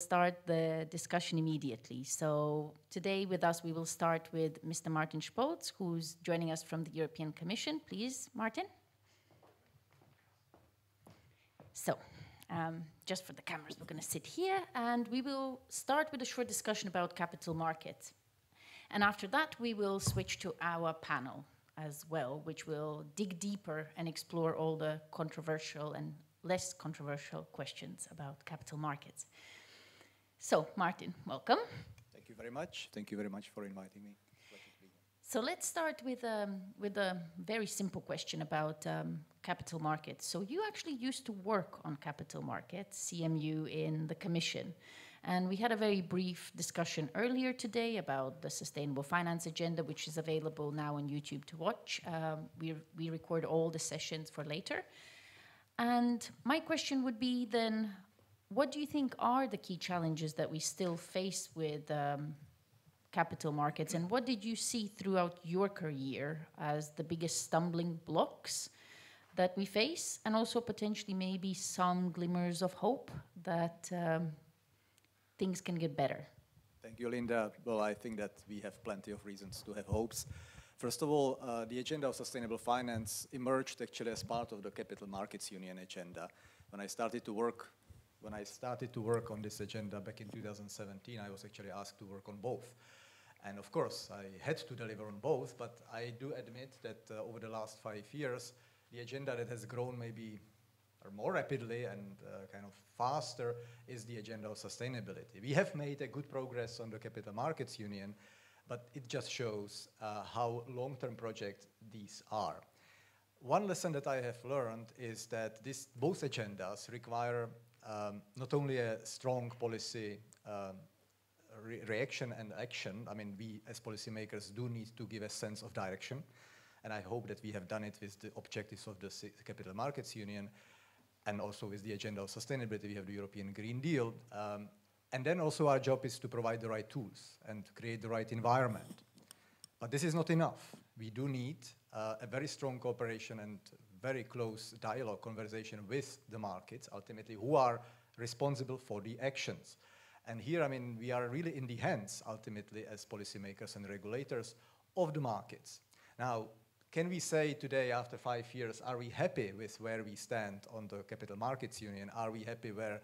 start the discussion immediately. So today with us, we will start with Mr. Martin Špolc, who's joining us from the European Commission. Please, Martin. So um, just for the cameras, we're going to sit here and we will start with a short discussion about capital markets. And after that, we will switch to our panel as well, which will dig deeper and explore all the controversial and less controversial questions about capital markets. So, Martin, welcome. Thank you very much. Thank you very much for inviting me. So let's start with, um, with a very simple question about um, capital markets. So you actually used to work on capital markets, CMU, in the Commission. And we had a very brief discussion earlier today about the Sustainable Finance Agenda, which is available now on YouTube to watch. Um, we, we record all the sessions for later. And my question would be then, what do you think are the key challenges that we still face with um, capital markets, and what did you see throughout your career as the biggest stumbling blocks that we face, and also potentially maybe some glimmers of hope that um, things can get better? Thank you, Linda. Well, I think that we have plenty of reasons to have hopes. First of all, uh, the agenda of sustainable finance emerged actually as part of the Capital Markets Union agenda. When I started to work when I started to work on this agenda back in 2017, I was actually asked to work on both. And of course, I had to deliver on both, but I do admit that uh, over the last five years, the agenda that has grown maybe or more rapidly and uh, kind of faster is the agenda of sustainability. We have made a good progress on the Capital Markets Union, but it just shows uh, how long-term projects these are. One lesson that I have learned is that this, both agendas require um, not only a strong policy um, re reaction and action, I mean, we as policymakers do need to give a sense of direction, and I hope that we have done it with the objectives of the Capital Markets Union, and also with the agenda of sustainability, we have the European Green Deal. Um, and then also our job is to provide the right tools and create the right environment. But this is not enough. We do need uh, a very strong cooperation and very close dialogue, conversation with the markets, ultimately, who are responsible for the actions. And here, I mean, we are really in the hands, ultimately, as policymakers and regulators of the markets. Now, can we say today, after five years, are we happy with where we stand on the Capital Markets Union? Are we happy where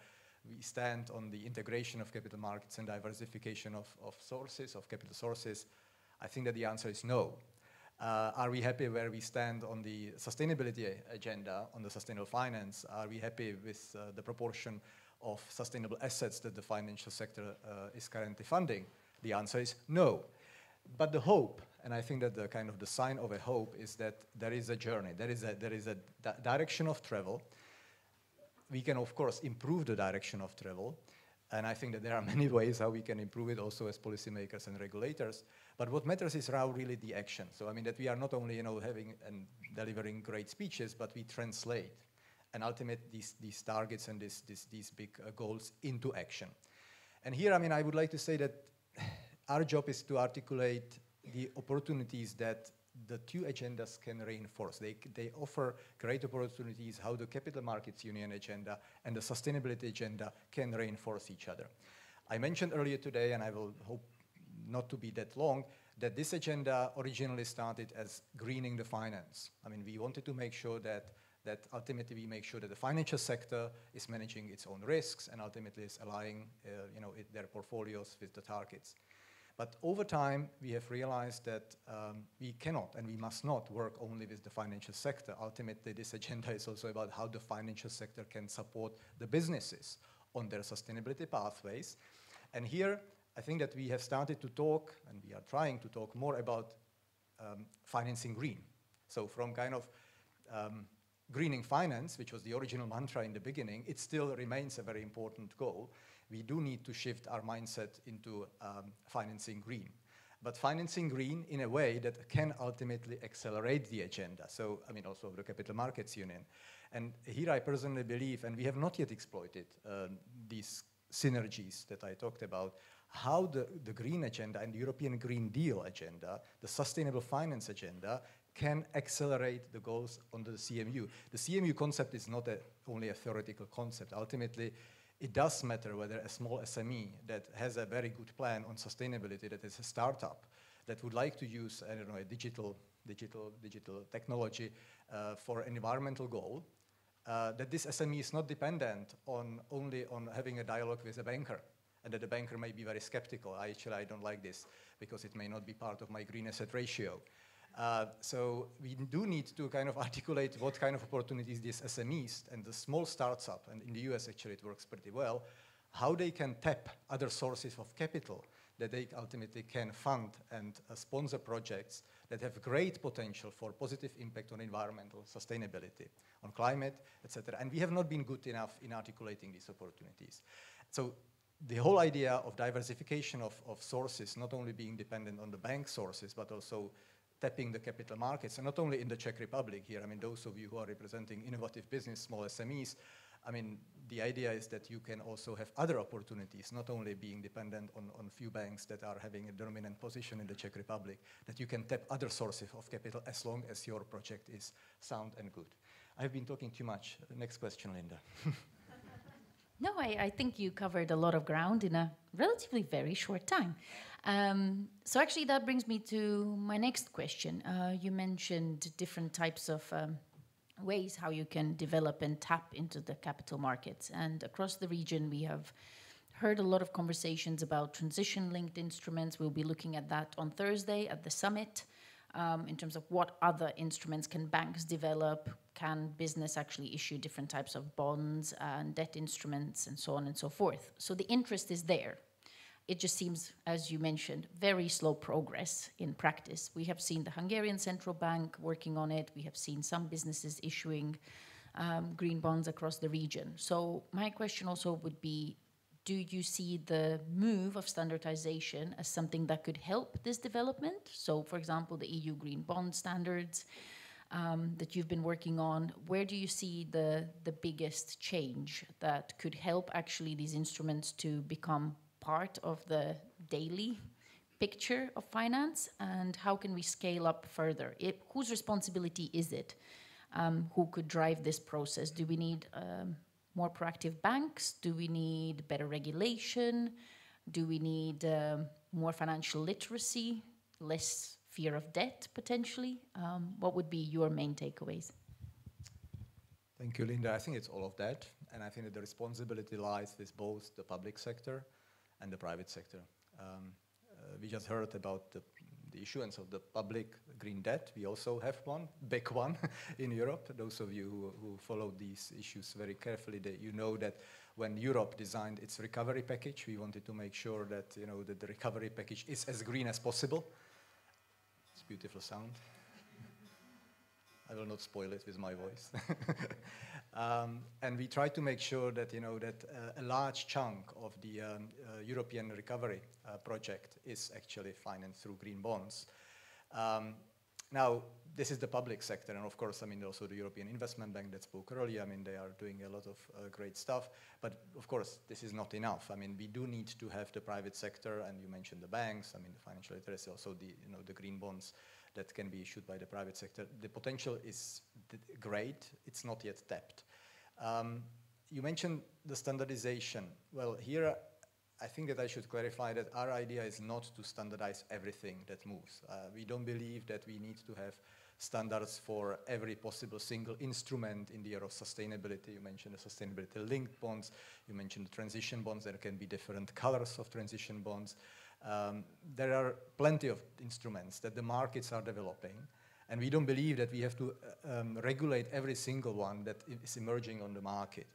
we stand on the integration of capital markets and diversification of, of sources, of capital sources? I think that the answer is no. Uh, are we happy where we stand on the sustainability agenda, on the sustainable finance? Are we happy with uh, the proportion of sustainable assets that the financial sector uh, is currently funding? The answer is no. But the hope, and I think that the kind of the sign of a hope is that there is a journey, there is a, there is a di direction of travel. We can, of course, improve the direction of travel, and I think that there are many ways how we can improve it also as policymakers and regulators. But what matters is now really the action. So I mean that we are not only you know having and delivering great speeches, but we translate and ultimate these, these targets and this, this, these big uh, goals into action. And here, I mean, I would like to say that our job is to articulate the opportunities that the two agendas can reinforce. They, they offer great opportunities how the Capital Markets Union agenda and the sustainability agenda can reinforce each other. I mentioned earlier today, and I will hope not to be that long, that this agenda originally started as greening the finance. I mean, we wanted to make sure that that ultimately we make sure that the financial sector is managing its own risks and ultimately is aligning uh, you know, it, their portfolios with the targets. But over time, we have realized that um, we cannot and we must not work only with the financial sector. Ultimately, this agenda is also about how the financial sector can support the businesses on their sustainability pathways. And here, I think that we have started to talk, and we are trying to talk more about um, financing green. So from kind of um, greening finance, which was the original mantra in the beginning, it still remains a very important goal. We do need to shift our mindset into um, financing green. But financing green in a way that can ultimately accelerate the agenda. So, I mean, also the Capital Markets Union. And here I personally believe, and we have not yet exploited um, these synergies that I talked about, how the, the green agenda and the European Green Deal agenda, the sustainable finance agenda, can accelerate the goals under the CMU. The CMU concept is not a, only a theoretical concept. Ultimately, it does matter whether a small SME that has a very good plan on sustainability, that is a startup, that would like to use, I don't know, a digital, digital, digital technology uh, for an environmental goal, uh, that this SME is not dependent on only on having a dialogue with a banker and that the banker may be very skeptical. I actually, I don't like this because it may not be part of my green asset ratio. Uh, so we do need to kind of articulate what kind of opportunities these SMEs and the small startup, and in the US actually it works pretty well, how they can tap other sources of capital that they ultimately can fund and uh, sponsor projects that have great potential for positive impact on environmental sustainability, on climate, etc. And we have not been good enough in articulating these opportunities. So the whole idea of diversification of, of sources, not only being dependent on the bank sources, but also tapping the capital markets, and not only in the Czech Republic here, I mean, those of you who are representing innovative business, small SMEs, I mean, the idea is that you can also have other opportunities, not only being dependent on, on few banks that are having a dominant position in the Czech Republic, that you can tap other sources of capital as long as your project is sound and good. I've been talking too much. Next question, Linda. No, I, I, think you covered a lot of ground in a relatively very short time. Um, so actually, that brings me to my next question. Uh, you mentioned different types of um, ways how you can develop and tap into the capital markets, and across the region, we have heard a lot of conversations about transition-linked instruments. We'll be looking at that on Thursday at the summit um, in terms of what other instruments can banks develop, can business actually issue different types of bonds and debt instruments and so on and so forth. So the interest is there. It just seems, as you mentioned, very slow progress in practice. We have seen the Hungarian Central Bank working on it. We have seen some businesses issuing um, green bonds across the region. So my question also would be, do you see the move of standardization as something that could help this development? So, for example, the EU green bond standards um, that you've been working on, where do you see the, the biggest change that could help actually these instruments to become part of the daily picture of finance? And how can we scale up further? It, whose responsibility is it? Um, who could drive this process? Do we need um, more proactive banks? Do we need better regulation? Do we need um, more financial literacy, less fear of debt potentially? Um, what would be your main takeaways? Thank you, Linda. I think it's all of that. And I think that the responsibility lies with both the public sector and the private sector. Um, uh, we just heard about the the issuance of the public green debt. We also have one, big one, in Europe. Those of you who, who follow these issues very carefully, that you know that when Europe designed its recovery package, we wanted to make sure that, you know, that the recovery package is as green as possible. Beautiful sound. I will not spoil it with my voice. um, and we try to make sure that, you know, that uh, a large chunk of the um, uh, European recovery uh, project is actually financed through green bonds. Um, now, this is the public sector, and of course, I mean, also the European Investment Bank that spoke earlier, I mean, they are doing a lot of uh, great stuff, but of course, this is not enough. I mean, we do need to have the private sector, and you mentioned the banks, I mean, the financial literacy, also the, you know, the green bonds that can be issued by the private sector. The potential is great, it's not yet tapped. Um, you mentioned the standardization. Well, here I think that I should clarify that our idea is not to standardize everything that moves. Uh, we don't believe that we need to have standards for every possible single instrument in the area of sustainability. You mentioned the sustainability linked bonds, you mentioned the transition bonds, there can be different colors of transition bonds. Um, there are plenty of instruments that the markets are developing, and we don't believe that we have to uh, um, regulate every single one that is emerging on the market.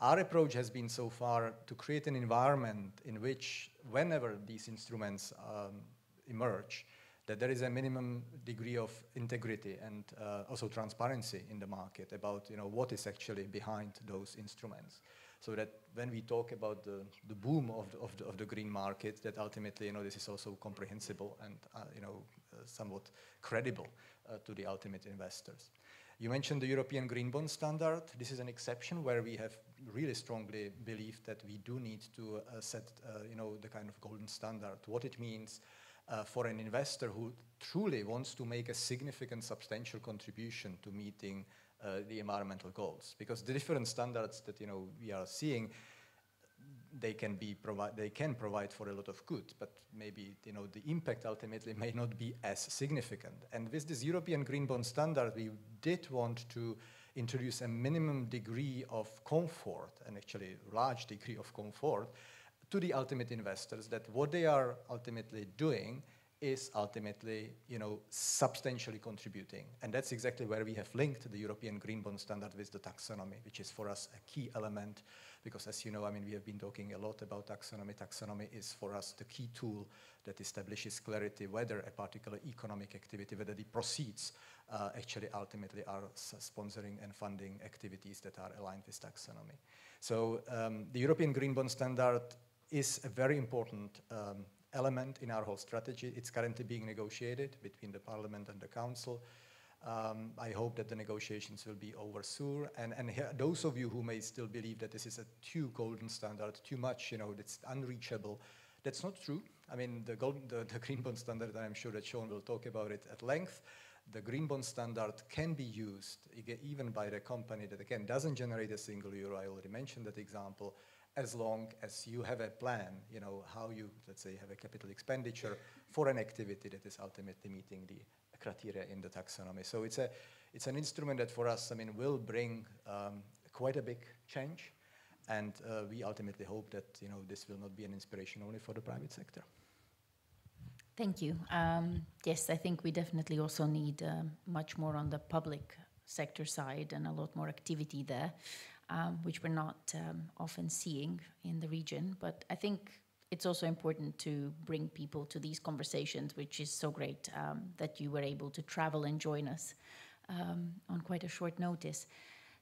Our approach has been so far to create an environment in which, whenever these instruments um, emerge, that there is a minimum degree of integrity and uh, also transparency in the market about you know, what is actually behind those instruments so that when we talk about the, the boom of the, of, the, of the green market, that ultimately, you know, this is also comprehensible and, uh, you know, uh, somewhat credible uh, to the ultimate investors. You mentioned the European Green Bond Standard. This is an exception where we have really strongly believed that we do need to uh, set, uh, you know, the kind of golden standard. What it means uh, for an investor who truly wants to make a significant, substantial contribution to meeting uh, the environmental goals because the different standards that you know we are seeing they can be provide they can provide for a lot of good, but maybe you know the impact ultimately may not be as significant. And with this European Green Bond Standard, we did want to introduce a minimum degree of comfort, and actually large degree of comfort, to the ultimate investors that what they are ultimately doing is ultimately, you know, substantially contributing. And that's exactly where we have linked the European Green Bond Standard with the taxonomy, which is for us a key element, because as you know, I mean, we have been talking a lot about taxonomy. Taxonomy is for us the key tool that establishes clarity whether a particular economic activity, whether the proceeds uh, actually ultimately are sponsoring and funding activities that are aligned with taxonomy. So um, the European Green Bond Standard is a very important um, element in our whole strategy. It's currently being negotiated between the Parliament and the Council. Um, I hope that the negotiations will be over soon. And, and here, those of you who may still believe that this is a too golden standard, too much, you know, it's unreachable, that's not true. I mean, the, golden, the, the green bond standard, and I'm sure that Sean will talk about it at length, the green bond standard can be used even by the company that, again, doesn't generate a single euro. I already mentioned that example as long as you have a plan, you know, how you, let's say, have a capital expenditure for an activity that is ultimately meeting the criteria in the taxonomy. So it's, a, it's an instrument that for us, I mean, will bring um, quite a big change. And uh, we ultimately hope that, you know, this will not be an inspiration only for the private sector. Thank you. Um, yes, I think we definitely also need um, much more on the public sector side and a lot more activity there um, which we're not um, often seeing in the region. But I think it's also important to bring people to these conversations, which is so great um, that you were able to travel and join us um, on quite a short notice.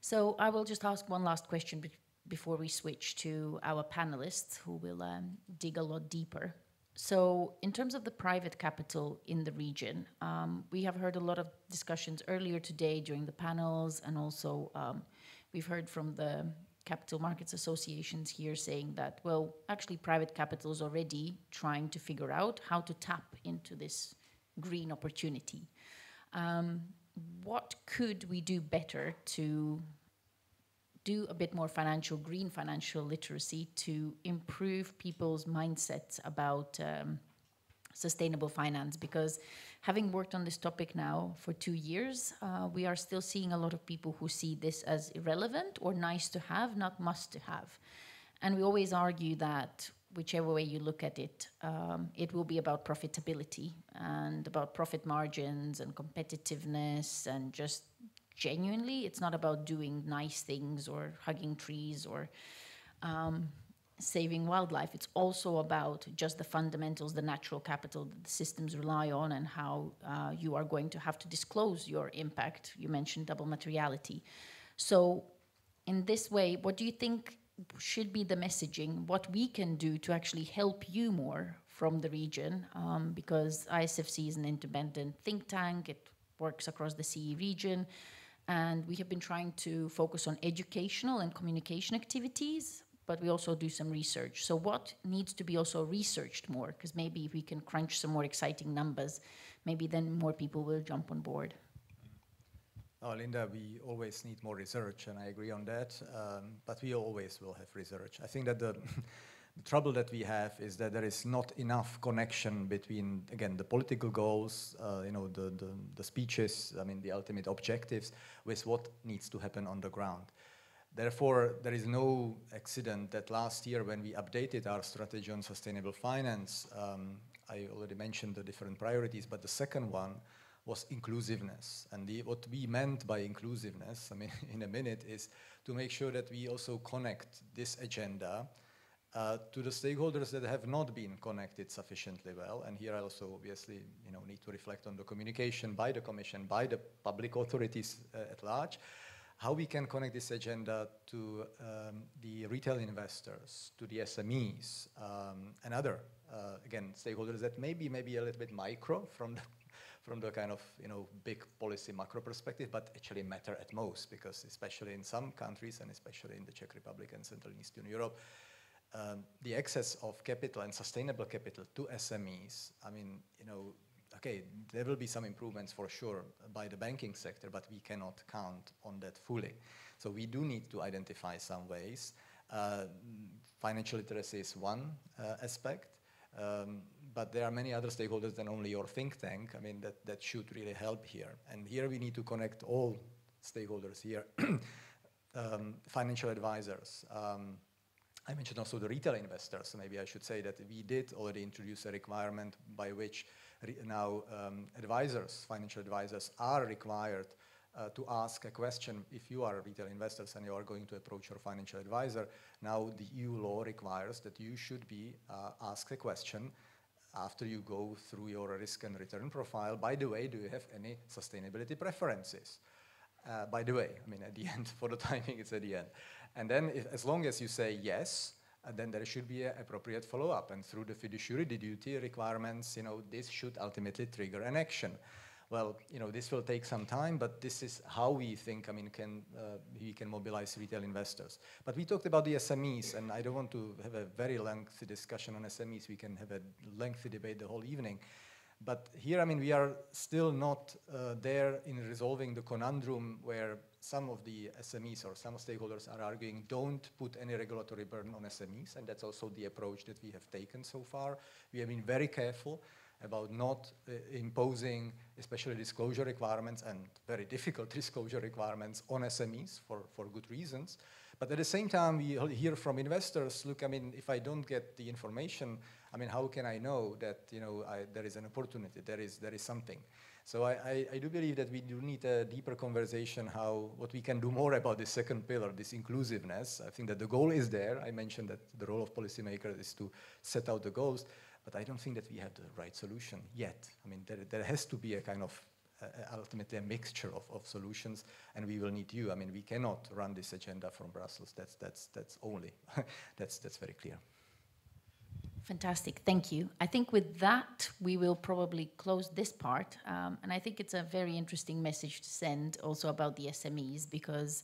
So I will just ask one last question be before we switch to our panelists who will um, dig a lot deeper. So, in terms of the private capital in the region, um, we have heard a lot of discussions earlier today during the panels and also um, We've heard from the capital markets associations here saying that, well, actually, private capital is already trying to figure out how to tap into this green opportunity. Um, what could we do better to do a bit more financial, green financial literacy to improve people's mindsets about um, sustainable finance? Because having worked on this topic now for two years, uh, we are still seeing a lot of people who see this as irrelevant or nice to have, not must to have. And we always argue that whichever way you look at it, um, it will be about profitability and about profit margins and competitiveness and just genuinely, it's not about doing nice things or hugging trees or um, saving wildlife. It's also about just the fundamentals, the natural capital that the systems rely on, and how uh, you are going to have to disclose your impact. You mentioned double materiality. So, in this way, what do you think should be the messaging? What we can do to actually help you more from the region? Um, because ISFC is an independent think tank, it works across the CE region. And we have been trying to focus on educational and communication activities but we also do some research. So what needs to be also researched more? Because maybe if we can crunch some more exciting numbers, maybe then more people will jump on board. Oh, Linda, we always need more research, and I agree on that. Um, but we always will have research. I think that the, the trouble that we have is that there is not enough connection between, again, the political goals, uh, you know, the, the, the speeches, I mean, the ultimate objectives, with what needs to happen on the ground. Therefore, there is no accident that last year when we updated our strategy on sustainable finance, um, I already mentioned the different priorities, but the second one was inclusiveness. And the, what we meant by inclusiveness, I mean, in a minute, is to make sure that we also connect this agenda uh, to the stakeholders that have not been connected sufficiently well. And here I also obviously you know, need to reflect on the communication by the Commission, by the public authorities uh, at large, how we can connect this agenda to um, the retail investors, to the SMEs, um, and other, uh, again, stakeholders that may be maybe a little bit micro from the, from the kind of, you know, big policy macro perspective, but actually matter at most, because especially in some countries, and especially in the Czech Republic and Central and Eastern Europe, um, the access of capital and sustainable capital to SMEs, I mean, you know, okay, there will be some improvements for sure by the banking sector, but we cannot count on that fully. So we do need to identify some ways. Uh, financial literacy is one uh, aspect, um, but there are many other stakeholders than only your think tank. I mean, that, that should really help here. And here we need to connect all stakeholders here. um, financial advisors. Um, I mentioned also the retail investors. Maybe I should say that we did already introduce a requirement by which now um, advisors, financial advisors, are required uh, to ask a question if you are retail investors and you are going to approach your financial advisor. Now the EU law requires that you should be uh, asked a question after you go through your risk and return profile. By the way, do you have any sustainability preferences? Uh, by the way, I mean, at the end, for the timing, it's at the end. And then, if, as long as you say yes, uh, then there should be an appropriate follow-up. And through the fiduciary duty requirements, you know, this should ultimately trigger an action. Well, you know, this will take some time, but this is how we think, I mean, can, uh, we can mobilize retail investors. But we talked about the SMEs, and I don't want to have a very lengthy discussion on SMEs. We can have a lengthy debate the whole evening. But here, I mean, we are still not uh, there in resolving the conundrum where some of the SMEs or some stakeholders are arguing don't put any regulatory burden on SMEs, and that's also the approach that we have taken so far. We have been very careful about not uh, imposing especially disclosure requirements and very difficult disclosure requirements on SMEs for, for good reasons. But at the same time, we hear from investors, look, I mean, if I don't get the information, I mean, how can I know that, you know, I, there is an opportunity, there is, there is something. So I, I, I, do believe that we do need a deeper conversation how, what we can do more about this second pillar, this inclusiveness. I think that the goal is there. I mentioned that the role of policymakers is to set out the goals, but I don't think that we have the right solution yet. I mean, there, there has to be a kind of uh, ultimately a mixture of, of solutions, and we will need you. I mean, we cannot run this agenda from Brussels. That's, that's, that's only, that's, that's very clear. Fantastic, thank you. I think with that, we will probably close this part. Um, and I think it's a very interesting message to send also about the SMEs because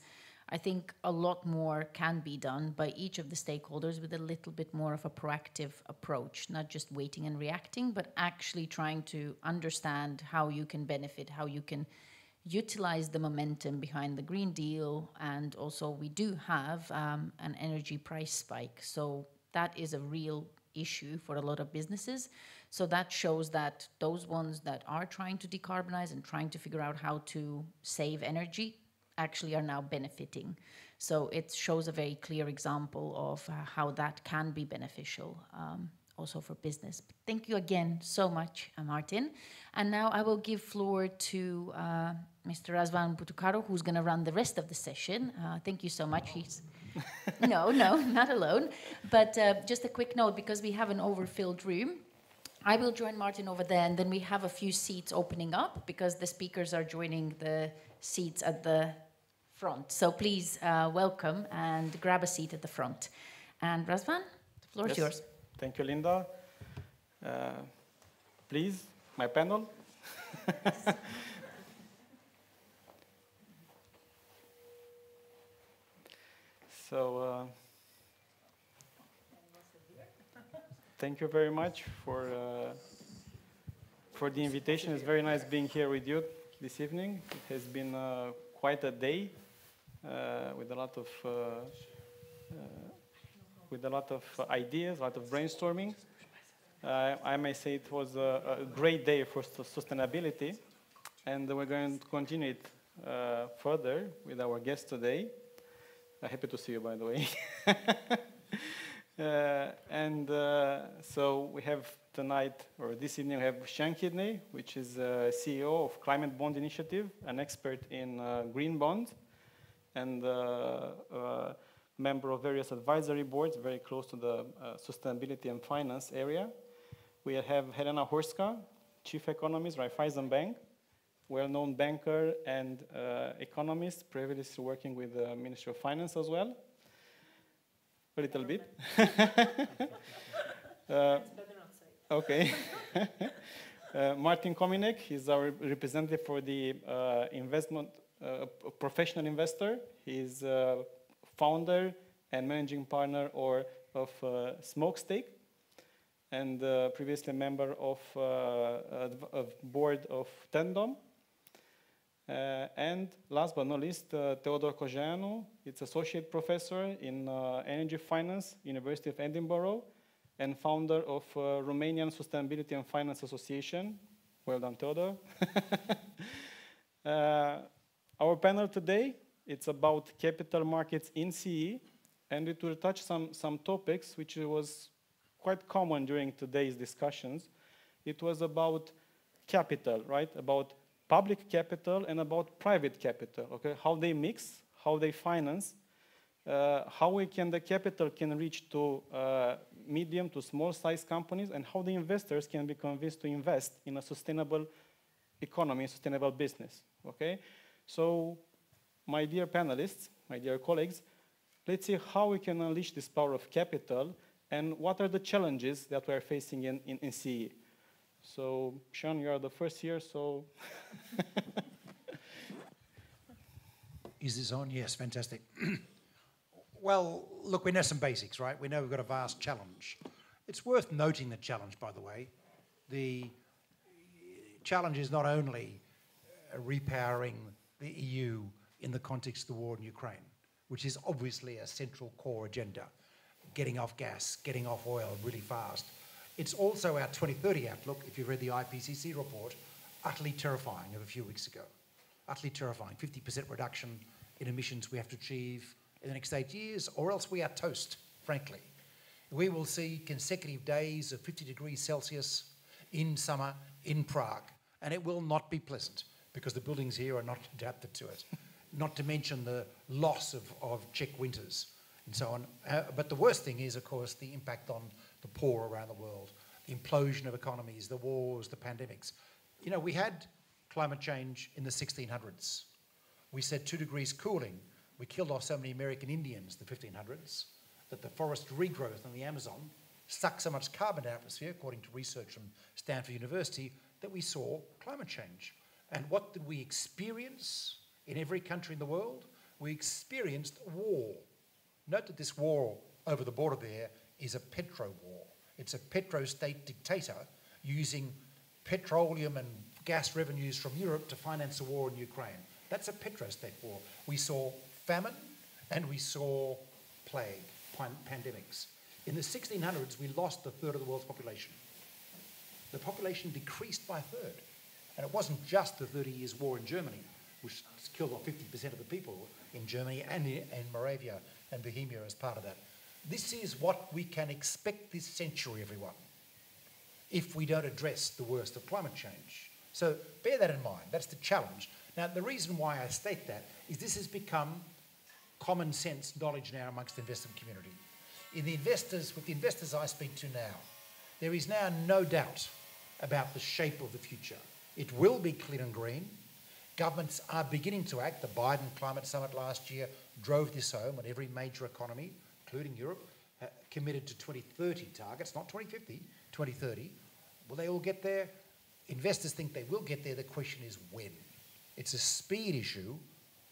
I think a lot more can be done by each of the stakeholders with a little bit more of a proactive approach, not just waiting and reacting, but actually trying to understand how you can benefit, how you can utilize the momentum behind the Green Deal. And also, we do have um, an energy price spike. So, that is a real issue for a lot of businesses. So, that shows that those ones that are trying to decarbonize and trying to figure out how to save energy actually are now benefiting. So it shows a very clear example of uh, how that can be beneficial um, also for business. But thank you again so much, uh, Martin. And now I will give floor to uh, Mr. Razvan Butucaru, who's going to run the rest of the session. Uh, thank you so much. He's no, no, not alone. But uh, just a quick note, because we have an overfilled room, I will join Martin over there, and then we have a few seats opening up because the speakers are joining the seats at the front. So please uh, welcome and grab a seat at the front. And Razvan, the floor yes. is yours. Thank you, Linda. Uh, please, my panel. so, uh, thank you very much for uh, for the invitation. It's very nice being here with you this evening. It has been uh, quite a day uh, with a lot of uh, uh, with a lot of ideas, a lot of brainstorming. I may say it was a, a, great day for sustainability, and we're going to continue it further with our guest today. Happy to see you, by the way. Uh, and uh, so we have tonight, or this evening, we have Sean Kidney, which is uh, CEO of Climate Bond Initiative, an expert in green bonds and member of various advisory boards very close to the sustainability and finance area. We have Helena Horska, chief economist, Raiffeisen Bank, well-known banker and uh, economist, previously working with the Ministry of Finance as well. A little bit. uh, okay. uh, Martin Kominek, he's our representative for the investment a professional investor. He's a founder and managing partner or of uh, Smokestack and uh, previously a member of, uh, of board of Tendom. Uh, and last but not least, uh, Theodor Cojoianu, it's associate professor in uh, energy finance, University of Edinburgh, and founder of Romanian Sustainability and Finance Association. Well done, Theodor. Our panel today, it's about capital markets in CE, and it will touch some, some topics which was quite common during today's discussions. It was about capital, right? About public capital and about private capital, okay? How they mix, how they finance, uh, how we can, the capital can reach to uh, medium to small size companies and how the investors can be convinced to invest in a sustainable economy, sustainable business, okay? So, my dear panelists, my dear colleagues, let's see how we can unleash this power of capital and what are the challenges that we're facing in, in, in CE. So, Sean, you are the first here, so. Is this on? Yes, fantastic. well, look, we know some basics, right? We know we've got a vast challenge. It's worth noting the challenge, by the way. The challenge is not only uh, repowering the EU in the context of the war in Ukraine, which is obviously a central core agenda, getting off gas, getting off oil really fast. It's also our 2030 outlook, if you've read the IPCC report, utterly terrifying of a few weeks ago. Utterly terrifying. 50% reduction in emissions we have to achieve in the next eight years, or else we are toast, frankly. We will see consecutive days of 50 degrees Celsius in summer in Prague, and it will not be pleasant because the buildings here are not adapted to it. not to mention the loss of, of Czech winters and so on. Uh, but the worst thing is, of course, the impact on the poor around the world, the implosion of economies, the wars, the pandemics. You know, we had climate change in the 1600s. We said two degrees cooling. We killed off so many American Indians in the 1500s that the forest regrowth in the Amazon sucked so much carbon out of the atmosphere, according to research from Stanford University, that we saw climate change. And what did we experience in every country in the world? We experienced war. Note that this war over the border there is a petro war. It's a petro state dictator using petroleum and gas revenues from Europe to finance a war in Ukraine. That's a petro state war. We saw famine and we saw plague, pandemics. In the 1600s, we lost a third of the world's population. The population decreased by a third. And it wasn't just the 30 Years' War in Germany, which killed off 50% of the people in Germany and in Moravia and Bohemia as part of that. This is what we can expect this century, everyone, if we don't address the worst of climate change. So bear that in mind. That's the challenge. Now, the reason why I state that is this has become common sense knowledge now amongst the investment community. In the investors, with the investors I speak to now, there is now no doubt about the shape of the future. It will be clean and green. Governments are beginning to act. The Biden Climate Summit last year drove this home, and every major economy including Europe, uh, committed to 2030 targets, not 2050, 2030. Will they all get there? Investors think they will get there. The question is when. It's a speed issue.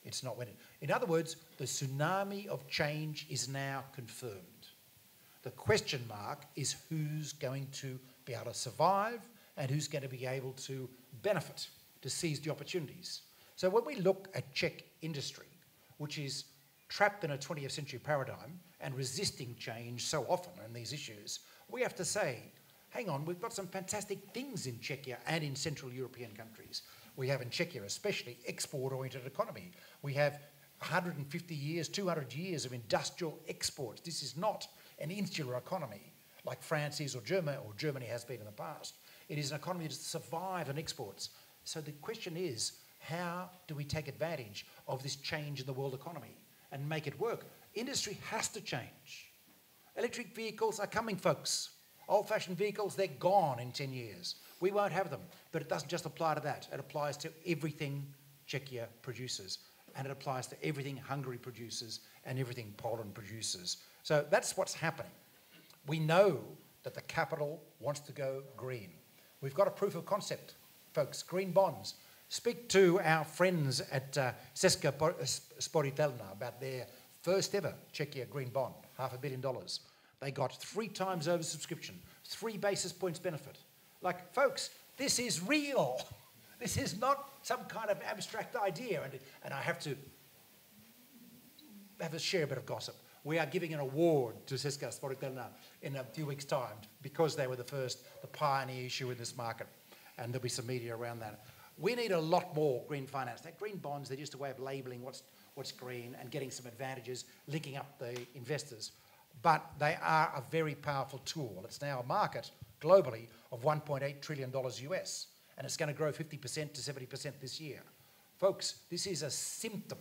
It's not when. In other words, the tsunami of change is now confirmed. The question mark is who's going to be able to survive and who's going to be able to benefit, to seize the opportunities. So when we look at Czech industry, which is trapped in a 20th century paradigm and resisting change so often in these issues, we have to say, hang on, we've got some fantastic things in Czechia and in Central European countries. We have in Czechia, especially, export-oriented economy. We have 150 years, 200 years of industrial exports. This is not an insular economy like France is or Germany, or Germany has been in the past. It is an economy that survives on exports. So the question is, how do we take advantage of this change in the world economy? and make it work. Industry has to change. Electric vehicles are coming, folks. Old fashioned vehicles, they're gone in 10 years. We won't have them. But it doesn't just apply to that, it applies to everything Czechia produces. And it applies to everything Hungary produces and everything Poland produces. So that's what's happening. We know that the capital wants to go green. We've got a proof of concept, folks green bonds. Speak to our friends at uh, Česká Spořitelna about their first ever Czechia green bond, half a billion dollars. They got three times oversubscription, three basis points benefit. Like, folks, this is real. This is not some kind of abstract idea. And, and I have to have a share a bit of gossip. We are giving an award to Česká Spořitelna in a few weeks' time because they were the first, the pioneer issue in this market. And there'll be some media around that. We need a lot more green finance. That green bonds, they're just a way of labelling what's, what's green and getting some advantages, linking up the investors. But they are a very powerful tool. It's now a market globally of $1.8 trillion US, and it's going to grow 50% to 70% this year. Folks, this is a symptom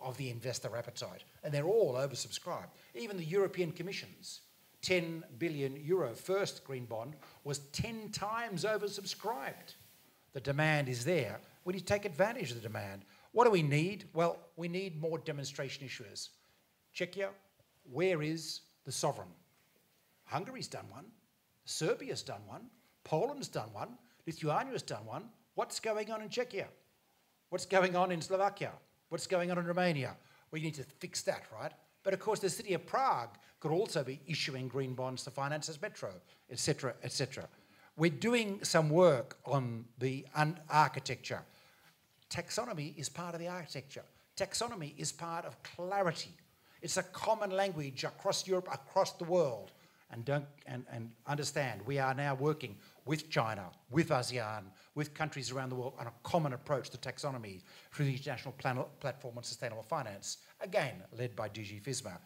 of the investor appetite, and they're all oversubscribed. Even the European Commission's 10 billion euro first green bond was 10 times oversubscribed. The demand is there. We need to take advantage of the demand. What do we need? Well, we need more demonstration issuers. Czechia, where is the sovereign? Hungary's done one. Serbia's done one. Poland's done one. Lithuania's done one. What's going on in Czechia? What's going on in Slovakia? What's going on in Romania? We need to fix that, right? But of course, the city of Prague could also be issuing green bonds to finance its metro, etc., etc. We're doing some work on the architecture. Taxonomy is part of the architecture. Taxonomy is part of clarity. It's a common language across Europe, across the world. And, don't, and, and understand, we are now working with China, with ASEAN, with countries around the world on a common approach to taxonomy through the International Plan Platform on Sustainable Finance, again, led by DG FISMA.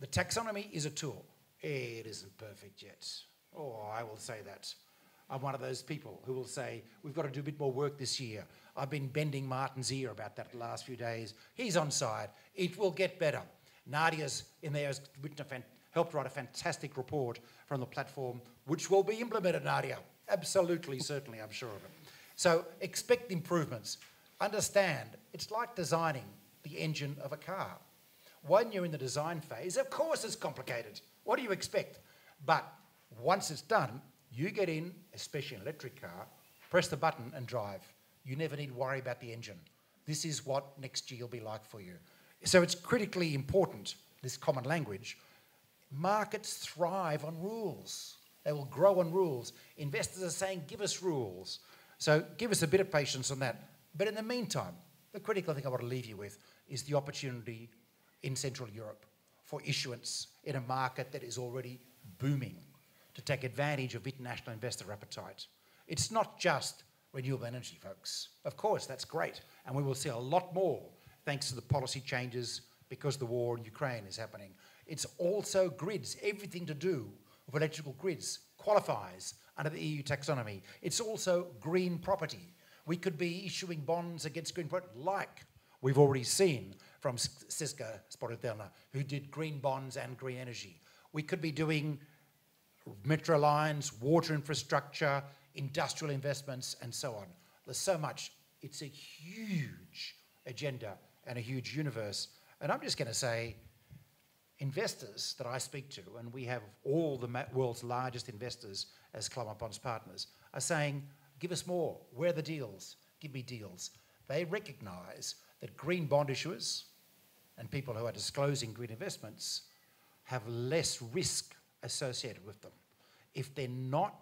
The taxonomy is a tool. It isn't perfect yet. Oh, I will say that. I'm one of those people who will say, we've got to do a bit more work this year. I've been bending Martin's ear about that the last few days. He's on side. It will get better. Nadia's in there has helped write a fantastic report from the platform, which will be implemented, Nadia. Absolutely, certainly, I'm sure of it. So expect improvements. Understand, it's like designing the engine of a car. When you're in the design phase, of course it's complicated. What do you expect? But once it's done, you get in, especially an electric car, press the button and drive. You never need to worry about the engine. This is what next year will be like for you. So it's critically important, this common language. Markets thrive on rules. They will grow on rules. Investors are saying, give us rules. So give us a bit of patience on that. But in the meantime, the critical thing I want to leave you with is the opportunity in Central Europe for issuance in a market that is already booming to take advantage of international investor appetite. It's not just renewable energy, folks. Of course, that's great. And we will see a lot more thanks to the policy changes because the war in Ukraine is happening. It's also grids, everything to do with electrical grids qualifies under the EU taxonomy. It's also green property. We could be issuing bonds against green property, like we've already seen from Česká Spořitelna, who did green bonds and green energy. We could be doing metro lines, water infrastructure, industrial investments, and so on. There's so much. It's a huge agenda and a huge universe. And I'm just going to say, investors that I speak to, and we have all the world's largest investors as Climate Bonds partners, are saying, give us more. Where are the deals? Give me deals. They recognize that green bond issuers and people who are disclosing green investments have less risk associated with them. If they're not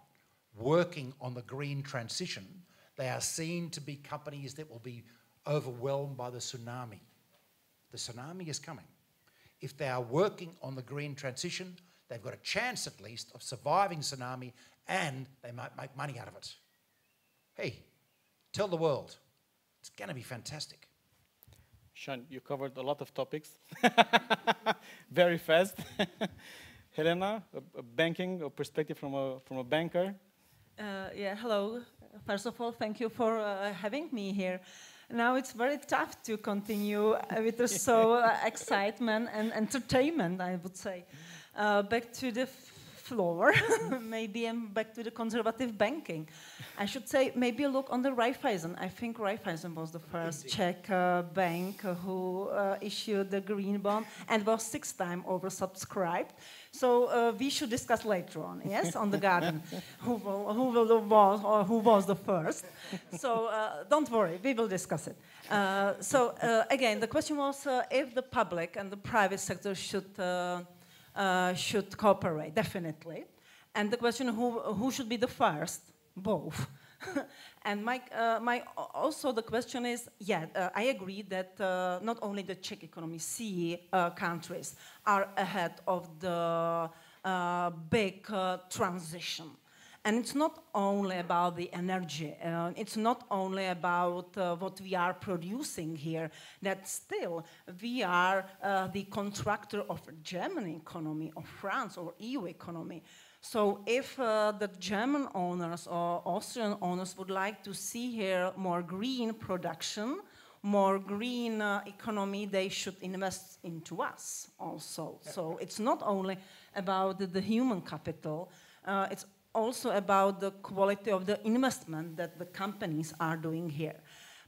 working on the green transition, they are seen to be companies that will be overwhelmed by the tsunami. The tsunami is coming. If they are working on the green transition, they've got a chance at least of surviving tsunami and they might make money out of it. Hey, tell the world. It's going to be fantastic. Sean, you covered a lot of topics very fast. Helena, a, a banking a perspective from a, from a banker. Uh, yeah, hello. First of all, thank you for uh, having me here. Now it's very tough to continue with so uh, excitement and entertainment, I would say. Uh, back to the floor, maybe I'm back to the conservative banking. I should say maybe look on the Raiffeisen. I think Raiffeisen was the first. Czech uh, bank who uh, issued the green bond and was six times oversubscribed. So uh, we should discuss later on, yes, on the garden, who, will, who, will was, or who was the first. So uh, don't worry, we will discuss it. Uh, so uh, again, the question was if the public and the private sector should uh, should cooperate, definitely. And the question who, who should be the first? Both. and my, uh, my, also the question is, yeah, uh, I agree that uh, not only the Czech economy, CE uh, countries are ahead of the uh, big uh, transition. And it's not only about the energy, uh, it's not only about uh, what we are producing here, that still we are uh, the contractor of German economy, of France or EU economy. So if uh, the German owners or Austrian owners would like to see here more green production, more green uh, economy, they should invest into us also. So it's not only about the, the human capital, uh, it's also about the quality of the investment that the companies are doing here.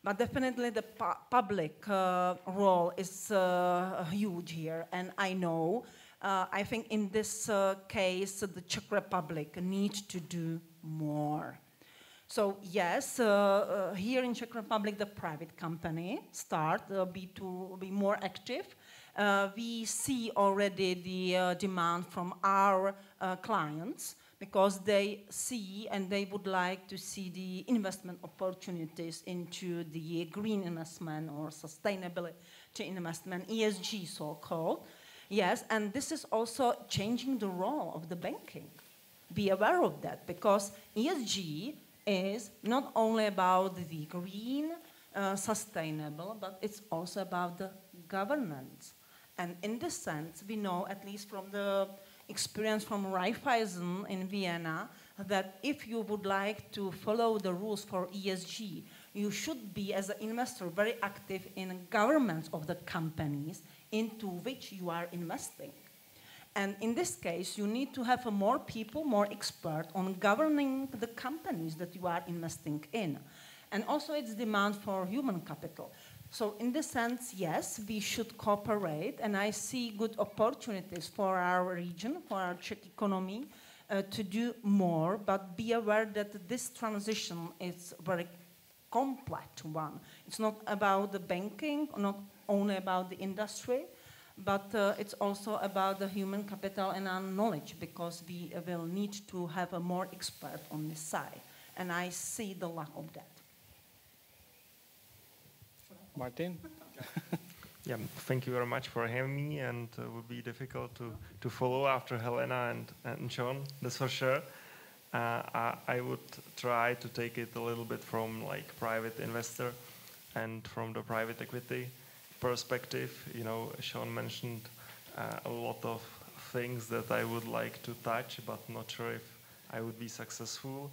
But definitely the pu public uh, role is uh, huge here, and I know uh, I think in this uh, case, the Czech Republic needs to do more. So yes, uh, uh, here in Czech Republic, the private company start uh, be to be more active. Uh, we see already the demand from our clients because they see and they would like to see the investment opportunities into the green investment or sustainability investment, ESG so-called. Yes, and this is also changing the role of the banking. Be aware of that because ESG is not only about the green, uh, sustainable, but it's also about the governance. And in this sense, we know, at least from the experience from Raiffeisen in Vienna, that if you would like to follow the rules for ESG, you should be, as an investor, very active in governments of the companies into which you are investing. And in this case, you need to have more people, more expert on governing the companies that you are investing in. And also its demand for human capital. So in this sense, yes, we should cooperate, and I see good opportunities for our region, for our Czech economy, uh, to do more, but be aware that this transition is very complex one. It's not about the banking, not only about the industry, but uh, it's also about the human capital and our knowledge because we will need to have a more expert on this side. And I see the lack of that. Martin? yeah, thank you very much for having me and it uh, will be difficult to, to follow after Helena and, and Sean, that's for sure. Uh, I, I, would try to take it a little bit from like private investor and from the private equity perspective, you know, Sean mentioned uh, a lot of things that I would like to touch, but not sure if I would be successful.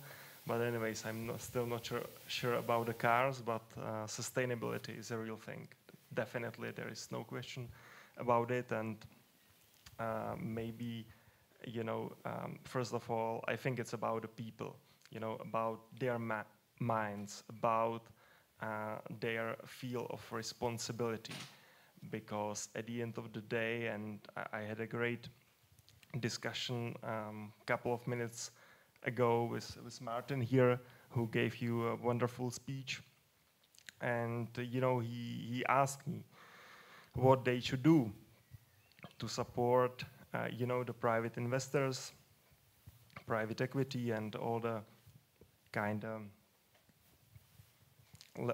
But anyways, I'm not, still not sure, sure, about the cars, but uh, sustainability is a real thing. Definitely, there is no question about it. And uh, maybe, you know, um, first of all, I think it's about the people, you know, about their minds, about their feel of responsibility because at the end of the day, and I, I had a great discussion a um, couple of minutes ago with, with Martin here, who gave you a wonderful speech. And, uh, you know, he, he asked me what they should do to support, uh, you know, the private investors, private equity, and all the kind of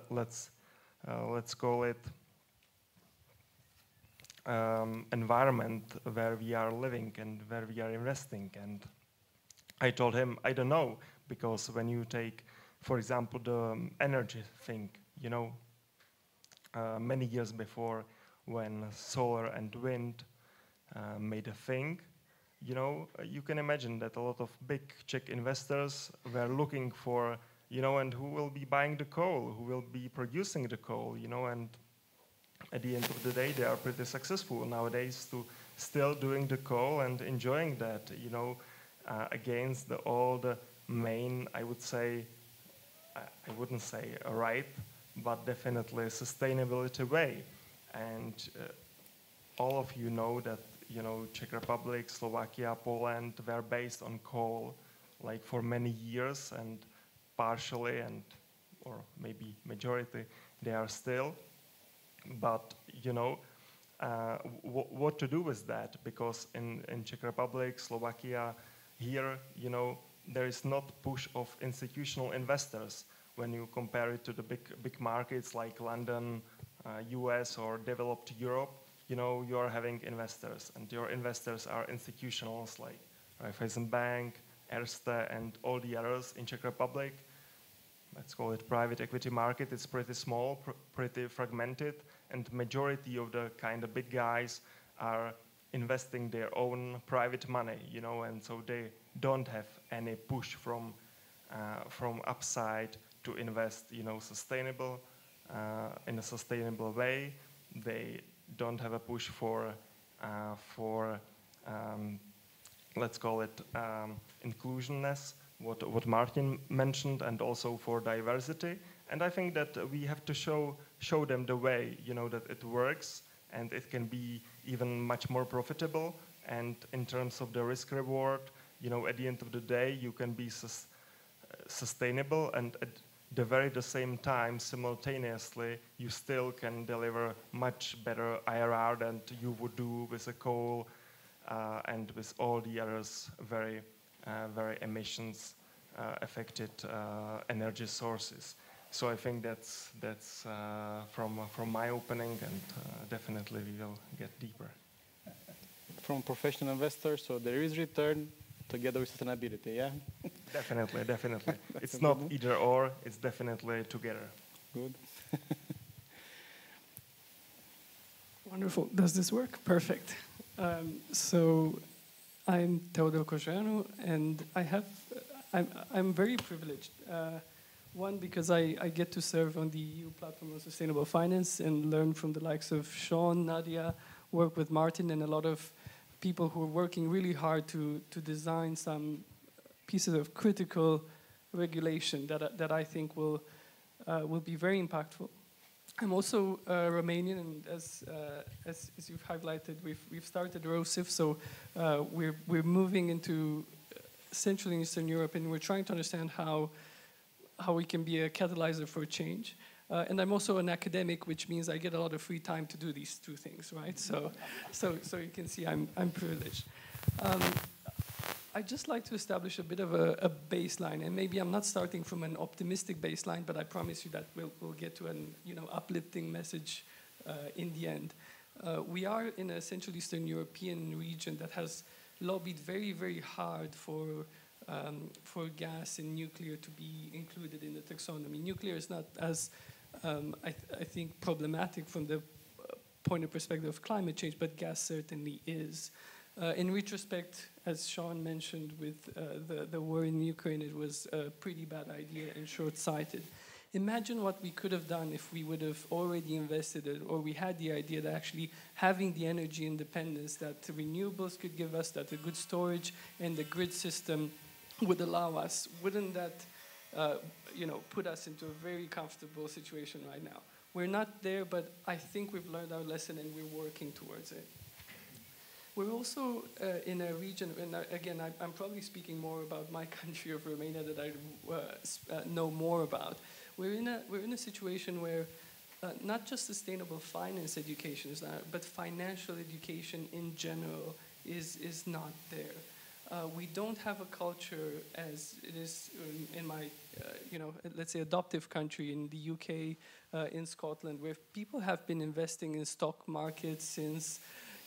let's uh, let's call it um, environment where we are living and where we are investing. And I told him, I don't know, because when you take, for example, the um, energy thing, you know, uh, many years before when solar and wind uh, made a thing, you know, you can imagine that a lot of big Czech investors were looking for you know, and who will be buying the coal, who will be producing the coal, you know, and at the end of the day, they are pretty successful nowadays to still doing the coal and enjoying that, you know, uh, against the, all the main, I would say, I wouldn't say a right, but definitely a sustainability way. And uh, all of you know that, you know, Czech Republic, Slovakia, Poland were based on coal like for many years and partially and or maybe majority they are still. But you know uh, what to do with that? Because in, in Czech Republic Slovakia here you know there is not push of institutional investors. When you compare it to the big big markets like London, uh, US, or developed Europe. You know, you are having investors, and your investors are institutionals like Raiffeisen Bank, Erste, and all the others in Czech Republic. Let's call it private equity market. It's pretty small, pr pretty fragmented, and majority of the kind of big guys are investing their own private money, you know, and so they don't have any push from uh, from upside to invest, you know, sustainable uh, in a sustainable way. They don't have a push for uh, for um, let's call it um, inclusionness, what what Martin mentioned, and also for diversity. And I think that we have to show show them the way, you know, that it works and it can be even much more profitable. And in terms of the risk reward, you know, at the end of the day, you can be sus sustainable and at the very the same time, simultaneously, you still can deliver much better IRR than you would do with a coal and with all the others very, uh, very emissions uh, affected uh, energy sources. So I think that's, that's uh, from, from my opening, and uh, definitely we will get deeper. From professional investors, so there is return together with sustainability, yeah? definitely, definitely. it's not either or, it's definitely together. Good. Wonderful. Does this work? Perfect. Um, so I'm Theodor Cojoianu, and I have, I'm, I'm very privileged. Uh, one, because I, I get to serve on the EU platform on sustainable finance and learn from the likes of Sean, Nadia, work with Martin, and a lot of people who are working really hard to, to design some pieces of critical regulation that, that I think will, uh, will be very impactful. I'm also uh, Romanian, and as, uh, as, as, you've highlighted, we've, we've started ROSIF, so uh, we're, we're moving into Central and Eastern Europe, and we're trying to understand how how we can be a catalyzer for change. Uh, and I'm also an academic, which means I get a lot of free time to do these two things, right? So, so, so you can see I'm, I'm privileged. Um, I'd just like to establish a bit of a, a, baseline, and maybe I'm not starting from an optimistic baseline, but I promise you that we'll, we'll get to an you know, uplifting message uh, in the end. Uh, we are in a Central Eastern European region that has lobbied very, very hard for um, for gas and nuclear to be included in the taxonomy. Nuclear is not as, um, I, th I, think, problematic from the uh, point of perspective of climate change, but gas certainly is. Uh, in retrospect, as Sean mentioned with uh, the, the war in Ukraine, it was a pretty bad idea and short-sighted. Imagine what we could have done if we would have already invested it, or we had the idea that actually having the energy independence that renewables could give us, that the good storage and the grid system would allow us, wouldn't that uh, you know, put us into a very comfortable situation right now? We're not there, but I think we've learned our lesson and we're working towards it. We're also uh, in a region, and again, I, am probably speaking more about my country of Romania that I uh, uh, know more about. We're in a, we're in a situation where uh, not just sustainable finance education is not, but financial education in general is, is not there. Uh, we don't have a culture as it is in, in my, uh, you know, let's say adoptive country in the UK, uh, in Scotland, where people have been investing in stock markets since,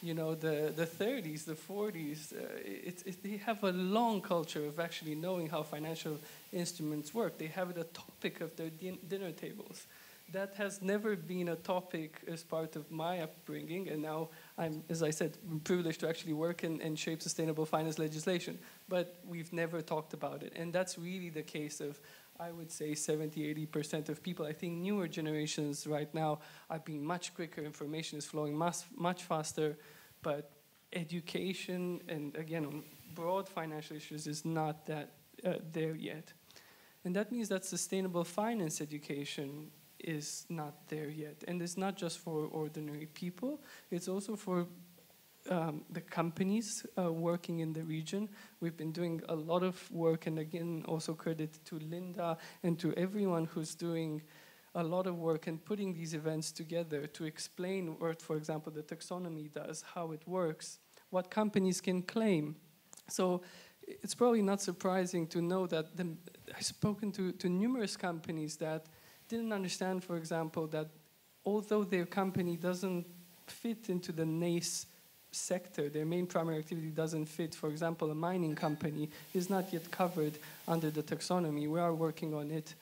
you know, the, the 30s, the 40s. Uh, it, it, they have a long culture of actually knowing how financial instruments work. They have it a topic of their din dinner tables that has never been a topic as part of my upbringing, and now I'm, as I said, privileged to actually work and, and shape sustainable finance legislation. But we've never talked about it, and that's really the case of, I would say, 70, 80% of people. I think newer generations right now are being much quicker. Information is flowing much, much faster, but education and again broad financial issues is not that uh, there yet. And that means that sustainable finance education is not there yet. And it's not just for ordinary people, it's also for um, the companies uh, working in the region. We've been doing a lot of work, and again, also credit to Linda and to everyone who's doing a lot of work and putting these events together to explain what, for example, the taxonomy does, how it works, what companies can claim. So it's probably not surprising to know that the, I've spoken to, to numerous companies that didn't understand, for example, that although their company doesn't fit into the NACE sector, their main primary activity doesn't fit, for example, a mining company is not yet covered under the taxonomy. We are working on it.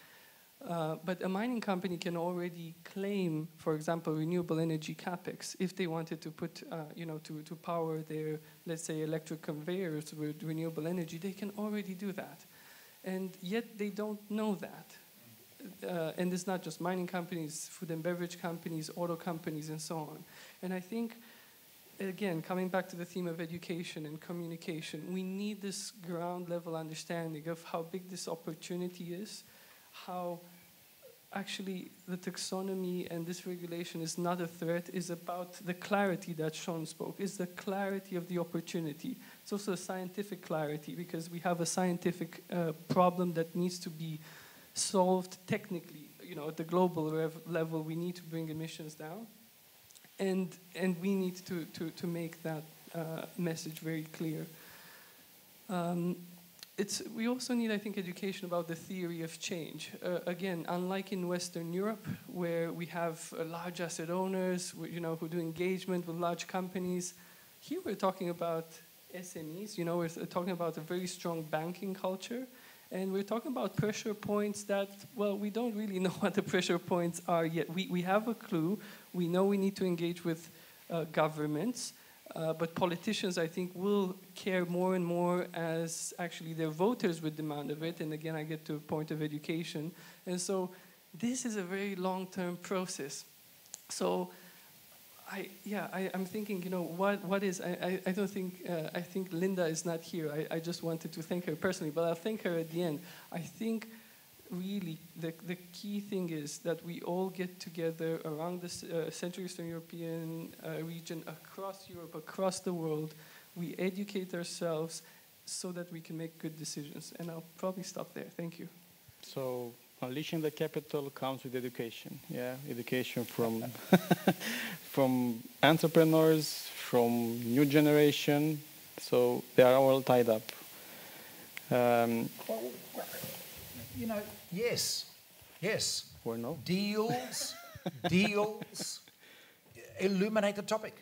Uh, but a mining company can already claim, for example, renewable energy capex if they wanted to put, uh, you know, to, to power their, let's say, electric conveyors with renewable energy. They can already do that. And yet they don't know that. Uh, and it's not just mining companies, food and beverage companies, auto companies, and so on. And I think, again, coming back to the theme of education and communication, we need this ground level understanding of how big this opportunity is how actually the taxonomy and this regulation is not a threat, is about the clarity that Sean spoke, is the clarity of the opportunity. It's also a scientific clarity because we have a scientific uh, problem that needs to be solved technically. You know, at the global level, we need to bring emissions down. And, and we need to, to, to make that uh, message very clear. Um, it's, we also need, I think, education about the theory of change. Uh, again, unlike in Western Europe, where we have uh, large asset owners, you know, who do engagement with large companies, here we're talking about SMEs. You know, we're talking about a very strong banking culture, and we're talking about pressure points that, well, we don't really know what the pressure points are yet. We we have a clue. We know we need to engage with uh, governments. Uh, but politicians, I think, will care more and more as actually their voters would demand of it. And again, I get to a point of education. And so this is a very long-term process. So I, yeah, I, am thinking, you know, what, what is, I, I, I don't think, uh, I think Linda is not here. I, I just wanted to thank her personally, but I'll thank her at the end. I think really the, the key thing is that we all get together around the uh, Central Eastern European uh, region, across Europe, across the world. We educate ourselves so that we can make good decisions. And I'll probably stop there. Thank you. So unleashing the capital comes with education. Yeah, education from from entrepreneurs, from new generation. So they are all tied up. Um, well, you know, yes, yes. Or no? Deals, deals, illuminate the topic.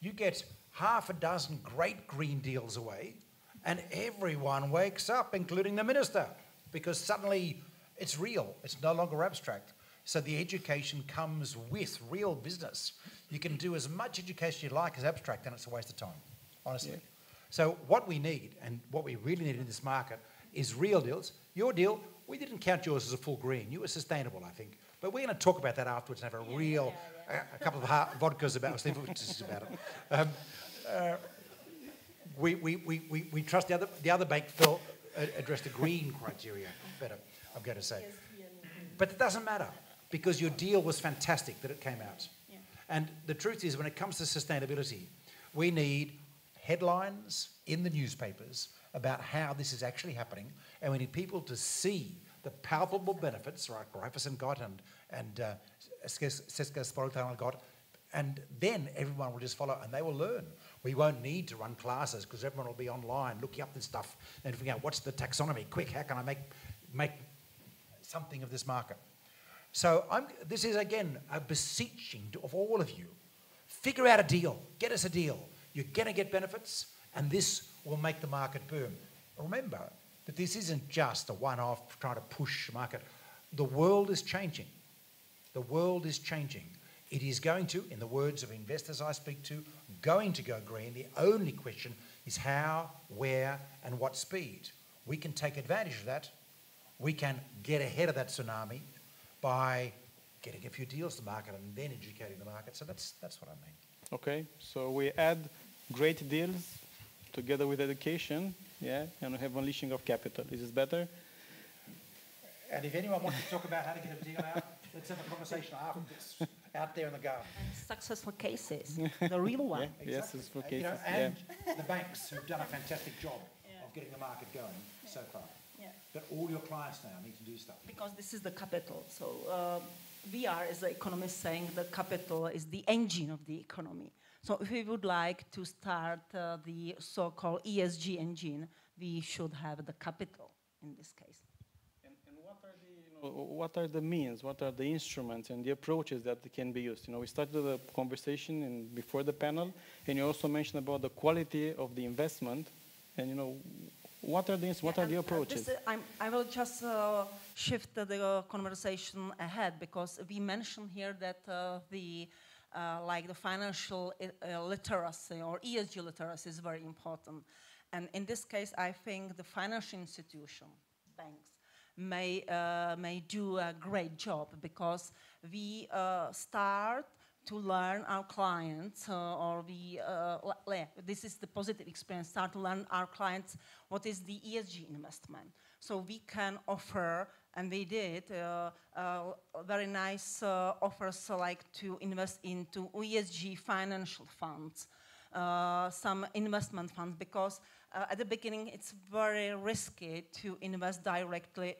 You get half a dozen great green deals away, and everyone wakes up, including the minister, because suddenly it's real. It's no longer abstract. So the education comes with real business. You can do as much education you like as abstract, and it's a waste of time, honestly. Yeah. So what we need, and what we really need in this market, is real deals. Your deal we didn't count yours as a full green. You were sustainable, I think. But we're going to talk about that afterwards and have a real, yeah, yeah. A, a, couple of vodkas about, about it. Um, uh, we, we, we, we, we trust the other, the other bank felt, uh, addressed the green criteria better, I'm going to say. But it doesn't matter because your deal was fantastic that it came out. And the truth is, when it comes to sustainability, we need headlines in the newspapers about how this is actually happening, and we need people to see the palpable benefits, like Gryphosate got and, and uh, got, and then everyone will just follow and they will learn. We won't need to run classes because everyone will be online looking up this stuff and figuring out what's the taxonomy, quick, how can I make, make something of this market? So I'm, this is again a beseeching of all of you. Figure out a deal, get us a deal. You're going to get benefits, and this will make the market boom. Remember that this isn't just a one off trying to push market. The world is changing. The world is changing. It is going to, in the words of investors I speak to, going to go green. The only question is how, where, and what speed. We can take advantage of that. We can get ahead of that tsunami by getting a few deals to market and then educating the market. So that's, that's what I mean. Okay, so we add great deals together with education, yeah, and we have unleashing of capital. Is this better? And if anyone wants to talk about how to get a deal out, let's have a conversation after this, out there in the garden. And successful cases, the real one. Yeah, exactly. Yes, successful cases. You know, and yeah. the banks who've done a fantastic job yeah. of getting the market going yeah. so far. Yeah. But all your clients now need to do stuff. Because this is the capital. So uh, we are, as the economists, saying the capital is the engine of the economy. So if we would like to start uh, the so-called ESG engine, we should have the capital in this case. And, and what are the you know, what are the means, what are the instruments and the approaches that can be used? You know, we started the conversation in, before the panel, and you also mentioned about the quality of the investment, and you know, what are the what are the uh, approaches? this, uh, I'm, I will just uh, shift the conversation ahead because we mentioned here that uh, the uh, like the financial uh, literacy or ESG literacy is very important, and in this case, I think the financial institution, banks, may uh, may do a great job because we uh, start to learn our clients, uh, or we, uh, this is the positive experience, start to learn our clients what is the ESG investment. So we can offer, and we did, uh, uh, very nice uh, offers uh, like to invest into ESG financial funds, uh, some investment funds, because uh, at the beginning it's very risky to invest directly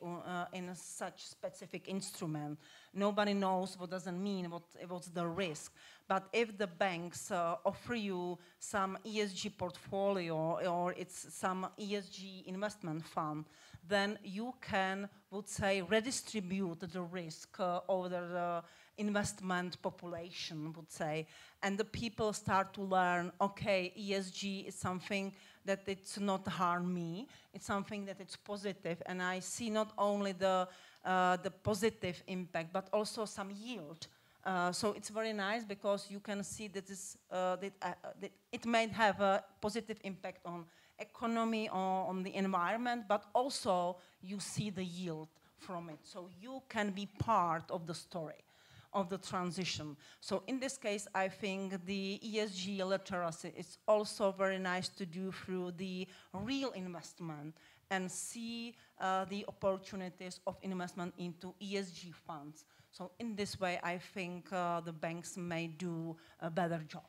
in such specific instrument. Nobody knows what does it mean, what, what's the risk. But if the banks offer you some ESG portfolio or it's some ESG investment fund, then you can, would say, redistribute the risk uh, over the investment population, would say. And the people start to learn, okay, ESG is something that it's not harm me, it's something that it's positive, and I see not only the, uh, the positive impact, but also some yield. Uh, so it's very nice because you can see that, this, uh, that, uh, that it may have a positive impact on economy or on the environment, but also you see the yield from it. So you can be part of the story of the transition. So in this case, I think the ESG literacy is also very nice to do through the real investment and see uh, the opportunities of investment into ESG funds. So in this way, I think uh, the banks may do a better job.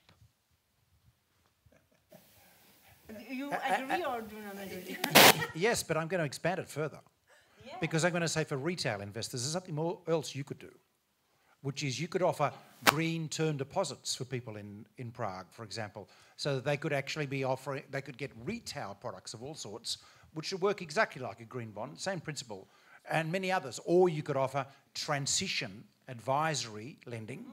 Do you agree or do not agree? Yes, but I'm going to expand it further. Yeah. Because I'm going to say for retail investors, there's something more else you could do, which is you could offer green term deposits for people in, in Prague, for example, so that they could actually be offering, they could get retail products of all sorts, which should work exactly like a green bond, same principle, and many others. Or you could offer transition advisory lending mm-hmm.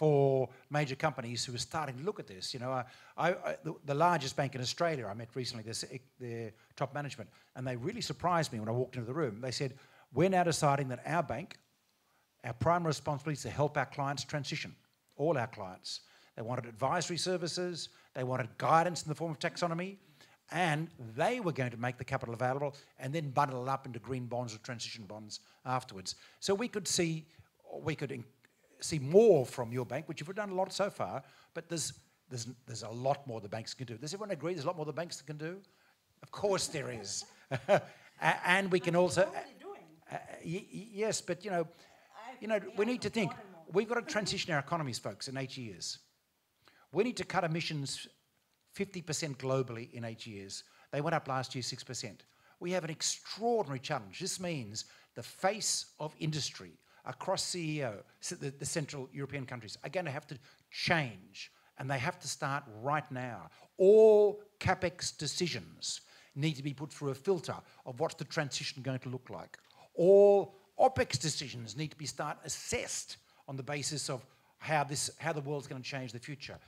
For major companies who are starting to look at this. You know, I, I, the, the largest bank in Australia, I met recently their, eh, their top management, and they really surprised me when I walked into the room. They said, "We're now deciding that our bank, our primary responsibility is to help our clients transition, all our clients. They wanted advisory services, they wanted guidance in the form of taxonomy." And they were going to make the capital available and then bundle it up into green bonds or transition bonds afterwards. So we could see, we could see more from your bank, which you've done a lot so far, but there's, there's, there's a lot more the banks can do. Does everyone agree there's a lot more the banks can do? Of course there is. And we can also. Uh, y- y- yes, but you know, you know, we need to think. We've got to transition our economies, folks, in eight years. We need to cut emissions 50% globally in eight years. They went up last year 6%. We have an extraordinary challenge. This means the face of industry across CEE, the, the Central European countries, are going to have to change, and they have to start right now. All capex decisions need to be put through a filter of what's the transition going to look like. All OPEX decisions need to be start assessed on the basis of how this how the world's going to change the future.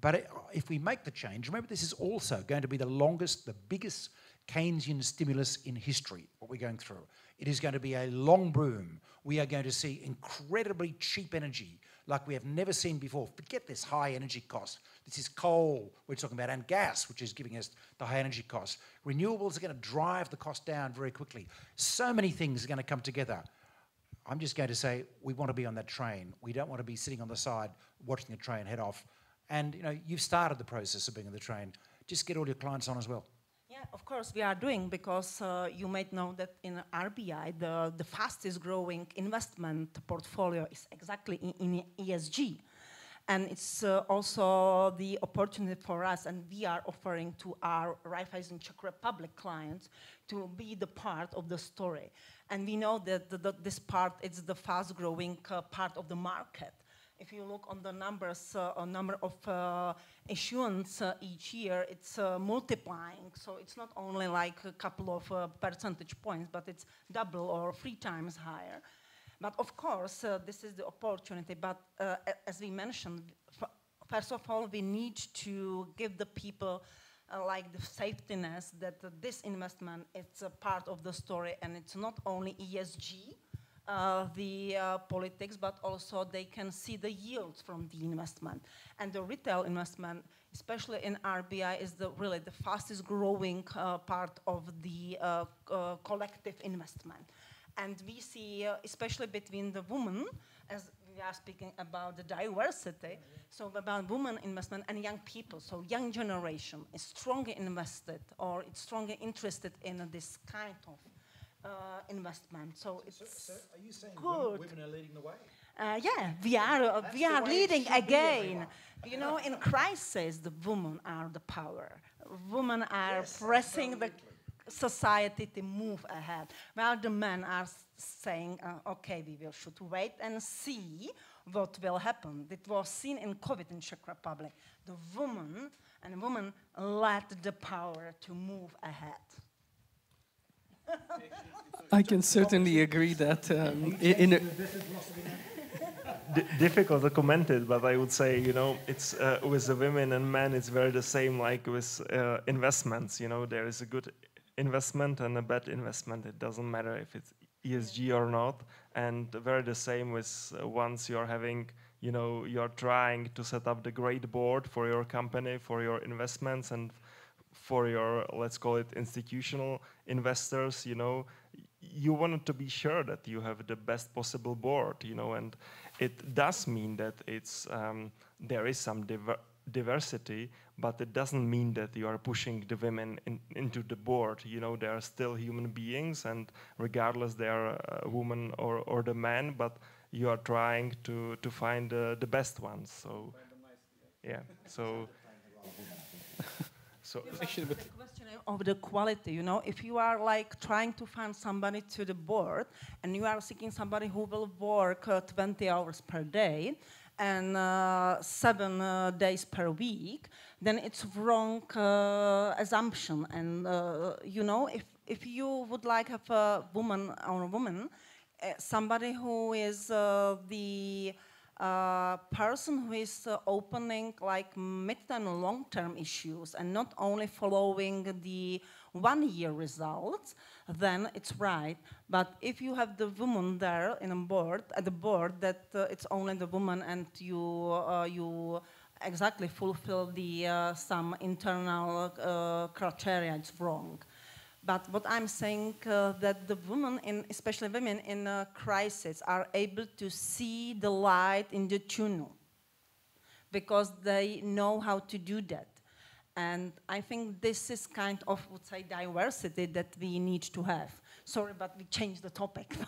But it, if we make the change, remember this is also going to be the longest, the biggest Keynesian stimulus in history, what we're going through. It is going to be a long boom. We are going to see incredibly cheap energy like we have never seen before. Forget this high energy cost. This is coal we're talking about, and gas, which is giving us the high energy cost. Renewables are going to drive the cost down very quickly. So many things are going to come together. I'm just going to say we want to be on that train. We don't want to be sitting on the side watching the train head off. And you know, you've started the process of being on the train. Just get all your clients on as well. Of course we are doing because uh, you might know that in RBI the, the fastest growing investment portfolio is exactly in, in ESG. And it's uh, also the opportunity for us, and we are offering to our Raiffeisen Czech Republic clients to be the part of the story. And we know that the, the, this part is the fast growing uh, part of the market. If you look on the numbers, uh, number of uh, issuance uh, each year, it's uh, multiplying. So it's not only like a couple of uh, percentage points, but it's double or three times higher. But of course, uh, this is the opportunity. But as we mentioned, first of all, we need to give the people like the safety net that this investment is a part of the story and it's not only ESG, uh, the uh, politics, but also they can see the yields from the investment. And the retail investment, especially in RBI, is the, really the fastest growing uh, part of the uh, uh, collective investment. And we see, especially between the women, as we are speaking about the diversity, so about women investment and young people. So young generation is strongly invested or it's strongly interested in this kind of uh, investment. So it's so, so are you saying good. Women, are leading the way? Uh, yeah, we are. Uh, we are leading again. You know, in crisis, the women are the power. Women are yes, pressing absolutely. the society to move ahead, while the men are saying, uh, "Okay, we will should wait and see what will happen." It was seen in COVID in Czech Republic. The woman and women led the power to move ahead. I can certainly agree that um, in, in difficult to comment it, but I would say you know it's uh, with the women and men it's very the same like with uh, investments. You know there is a good investment and a bad investment. It doesn't matter if it's ESG or not, and very the same with uh, once you're having you know you're trying to set up the great board for your company for your investments and for your let's call it institutional investors you know? You want to be sure that you have the best possible board you know and it does mean that it's um, there is some diver diversity but it doesn't mean that you are pushing the women in, into the board. You know they are still human beings and regardless they are a woman or, or the man but you are trying to to find uh, the best ones so. Yeah. So So actually, but the question of the quality, you know, if you are like trying to find somebody to the board and you are seeking somebody who will work uh, 20 hours per day and uh, seven uh, days per week, then it's wrong uh, assumption. And uh, you know, if if you would like have a woman or a woman, uh, somebody who is the uh, person who is uh, opening like mid and long-term issues and not only following the one-year results, then it's right. But if you have the woman there in a board, at the board, that uh, it's only the woman and you, uh, you exactly fulfill the uh, some internal uh, criteria, it's wrong. But what I'm saying uh, that the women, in, especially women in a crisis, are able to see the light in the tunnel because they know how to do that. And I think this is kind of, would say, diversity that we need to have. Sorry, but we changed the topic.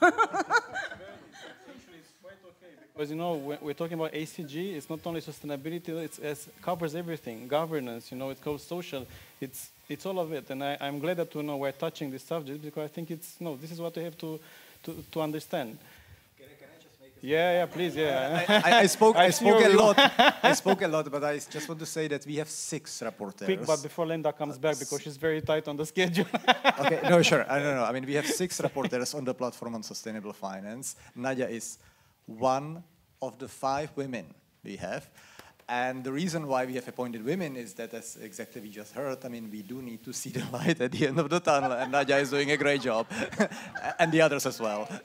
Because you know, we're talking about ESG, it's not only sustainability, it's, it covers everything, governance, you know, it covers social, it's it's all of it. And I, am glad that you know we're touching this subject because I think it's no, this is what we have to to, to understand. Yeah, yeah, please, yeah. I, I, I spoke, I, spoke a lot. I spoke a lot, but I just want to say that we have six rapporteurs. Quick, but before Linda comes back, because she's very tight on the schedule. okay, no, sure. I don't know. I mean, we have six rapporteurs on the platform on sustainable finance. Nadia is one of the five women we have. And the reason why we have appointed women is that, as exactly we just heard, I mean, we do need to see the light at the end of the tunnel, and Nadia is doing a great job, and the others as well.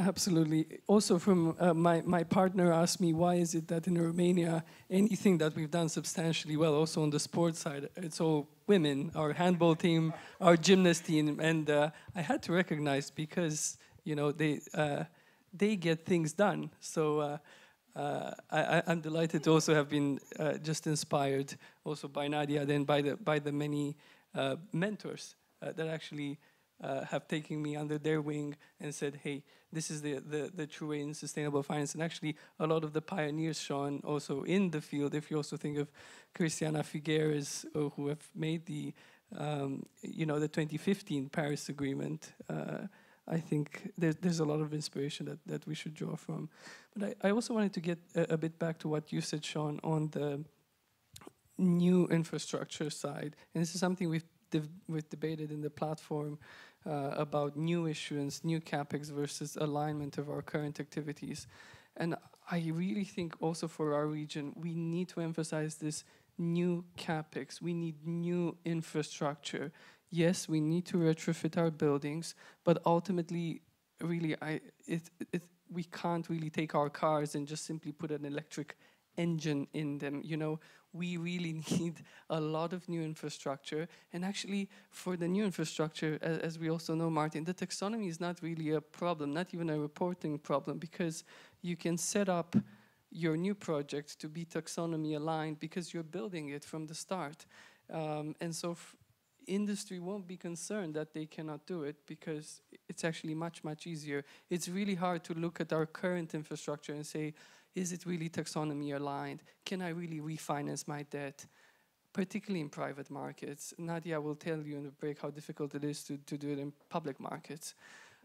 Absolutely. Also, from uh, my, my partner asked me, why is it that in Romania, anything that we've done substantially well, also on the sports side, it's all women, our handball team, our gymnast team, and uh, I had to recognize because, you know, they, uh, they get things done. So uh, uh, I, am delighted to also have been uh, just inspired also by Nadia, then by the by the many uh, mentors uh, that actually uh, have taken me under their wing and said, "Hey, this is the, the the true way in sustainable finance." And actually, a lot of the pioneers, Sean, also in the field. If you also think of Christiana Figueres, who have made the um, you know the 2015 Paris Agreement I think there's, there's a lot of inspiration that, that we should draw from. But I, I also wanted to get a, a bit back to what you said, Sean, on the new infrastructure side. And this is something we've, we've debated in the platform uh, about new issuance, new capex versus alignment of our current activities. And I really think also for our region, we need to emphasize this new capex. We need new infrastructure yes, we need to retrofit our buildings, but ultimately, really, I, it, it, we can't really take our cars and just simply put an electric engine in them. You know, we really need a lot of new infrastructure. And actually, for the new infrastructure, as, as, we also know, Martin, the taxonomy is not really a problem, not even a reporting problem, because you can set up your new project to be taxonomy aligned because you're building it from the start. Um, and so industry won't be concerned that they cannot do it because it's actually much, much easier. It's really hard to look at our current infrastructure and say, is it really taxonomy aligned? Can I really refinance my debt? Particularly in private markets. Nadia will tell you in the break how difficult it is to, to do it in public markets.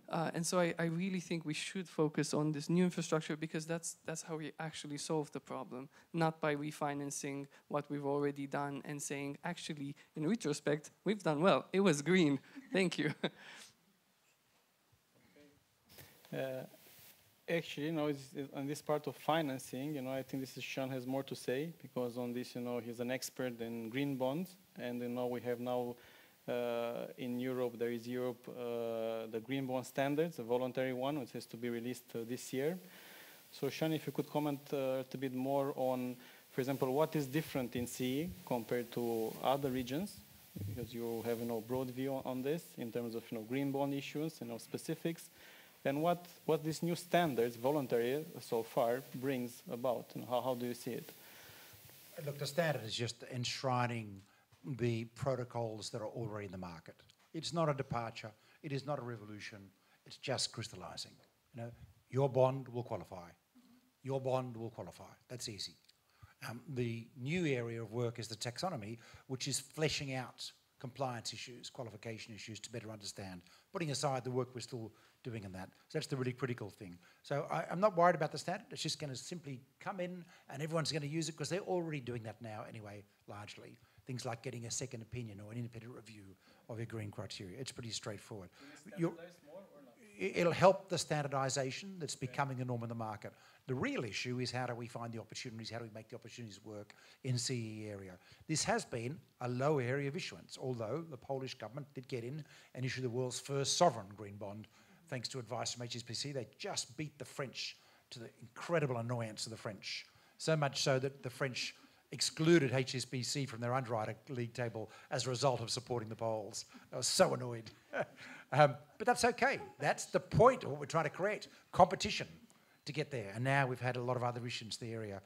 Uh, and so I, I, really think we should focus on this new infrastructure because that's, that's how we actually solve the problem, not by refinancing what we've already done and saying, actually, in retrospect, we've done well. It was green. Thank you. uh, actually, you know, on this part of financing, you know, I think this is Sean has more to say because on this, you know, he's an expert in green bonds, and you know, we have now in Europe, there is Europe, uh, the green bond standards, a voluntary one, which has to be released uh, this year. So Sean, if you could comment a bit more on, for example, what is different in CE compared to other regions, because you have a you know, broad view on this in terms of you know, green bond issuance, you know, specifics, and what, what these new standards, voluntary so far, brings about, and how, how do you see it? Look, the standard is just enshrining the protocols that are already in the market. It's not a departure. It is not a revolution. It's just crystallizing. You know, your bond will qualify. Your bond will qualify. That's easy. Um, the new area of work is the taxonomy, which is fleshing out compliance issues, qualification issues to better understand, putting aside the work we're still doing in that. So that's the really critical thing. So I, am not worried about the standard. It's just going to simply come in and everyone's going to use it because they're already doing that now anyway, largely things like getting a second opinion or an independent review of your green criteria. It's pretty straightforward. It'll help the standardization that's becoming the norm in the market. The real issue is how do we find the opportunities, how do we make the opportunities work in CE area. This has been a low area of issuance, although the Polish government did get in and issue the world's first sovereign green bond, thanks to advice from HSBC. They just beat the French to the incredible annoyance of the French. So much so that the French excluded HSBC from their underwriter league table as a result of supporting the Poles. I was so annoyed. um, but that's okay. That's the point of what we're trying to create competition to get there. And now we've had a lot of other issues in the area.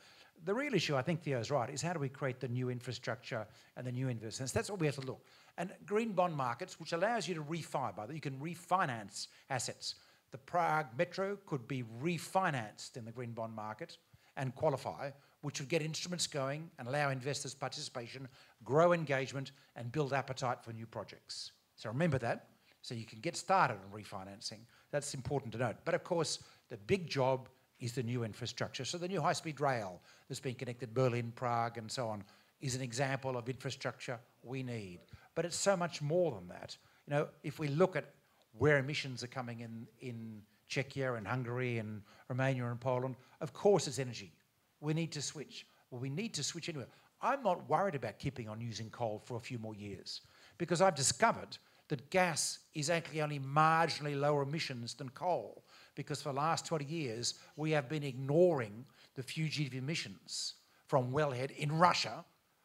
The real issue, I think Theo's right, is how do we create the new infrastructure and the new investments? That's what we have to look. And green bond markets, which allows you to refi, by that you can refinance assets. The Prague Metro could be refinanced in the green bond market and qualify, which would get instruments going and allow investors participation, grow engagement, and build appetite for new projects. So remember that, so you can get started on refinancing. That's important to note. But of course, the big job is the new infrastructure. So the new high-speed rail that's been connected Berlin, Prague, and so on is an example of infrastructure we need. But it's so much more than that. You know, if we look at where emissions are coming in in Czechia and Hungary and Romania and Poland, of course it's energy. We need to switch. Well, we need to switch anyway. I'm not worried about keeping on using coal for a few more years because I've discovered that gas is actually only marginally lower emissions than coal because for the last 20 years we have been ignoring the fugitive emissions from wellhead in Russia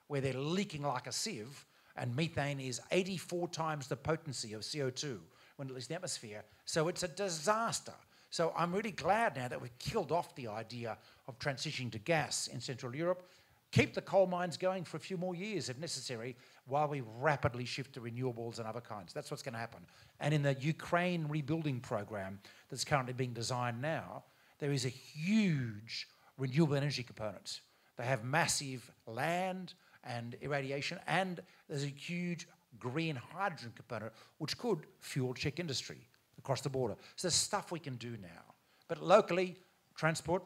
where they're leaking like a sieve and methane is 84 times the potency of CO2 when it leaves the atmosphere. So it's a disaster. So I'm really glad now that we've killed off the idea of transitioning to gas in Central Europe. Keep the coal mines going for a few more years if necessary while we rapidly shift to renewables and other kinds. That's what's going to happen. And in the Ukraine rebuilding program that's currently being designed now, there is a huge renewable energy component. They have massive land and irradiation, and there's a huge green hydrogen component which could fuel Czech industry. across the border. So there's stuff we can do now. But locally, transport,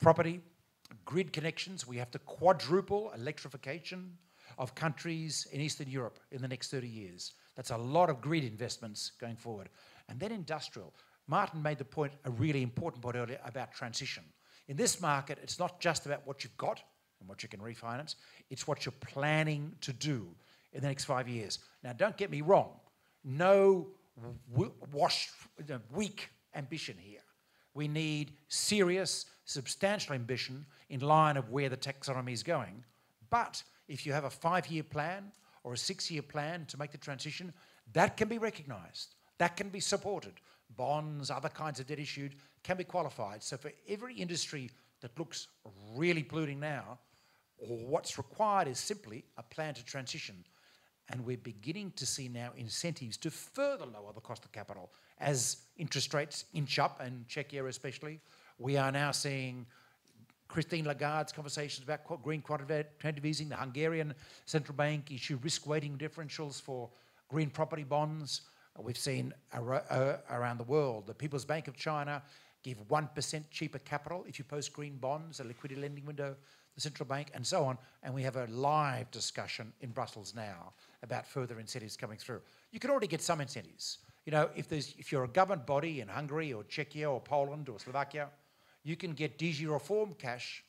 property, grid connections, we have to quadruple electrification of countries in Eastern Europe in the next 30 years. That's a lot of grid investments going forward. And then industrial. Martin made the point, a really important point earlier, about transition. In this market, it's not just about what you've got and what you can refinance, it's what you're planning to do in the next five years. Now, don't get me wrong, no wash, weak ambition here. We need serious, substantial ambition in line of where the taxonomy is going. But if you have a five-year plan or a six-year plan to make the transition, that can be recognised. That can be supported. Bonds, other kinds of debt issued can be qualified. So for every industry that looks really polluting now, what's required is simply a plan to transition. And we're beginning to see now incentives to further lower the cost of capital as interest rates inch up, and Czechia especially. We are now seeing Christine Lagarde's conversations about green quantitative easing. The Hungarian central bank issue risk weighting differentials for green property bonds. We've seen uh, around the world the People's Bank of China give 1% cheaper capital if you post green bonds, a liquidity lending window, the central bank, and so on. And we have a live discussion in Brussels now about further incentives coming through. You can already get some incentives. You know, if, there's, if you're a government body in Hungary or Czechia or Poland or Slovakia, you can get DG Reform cash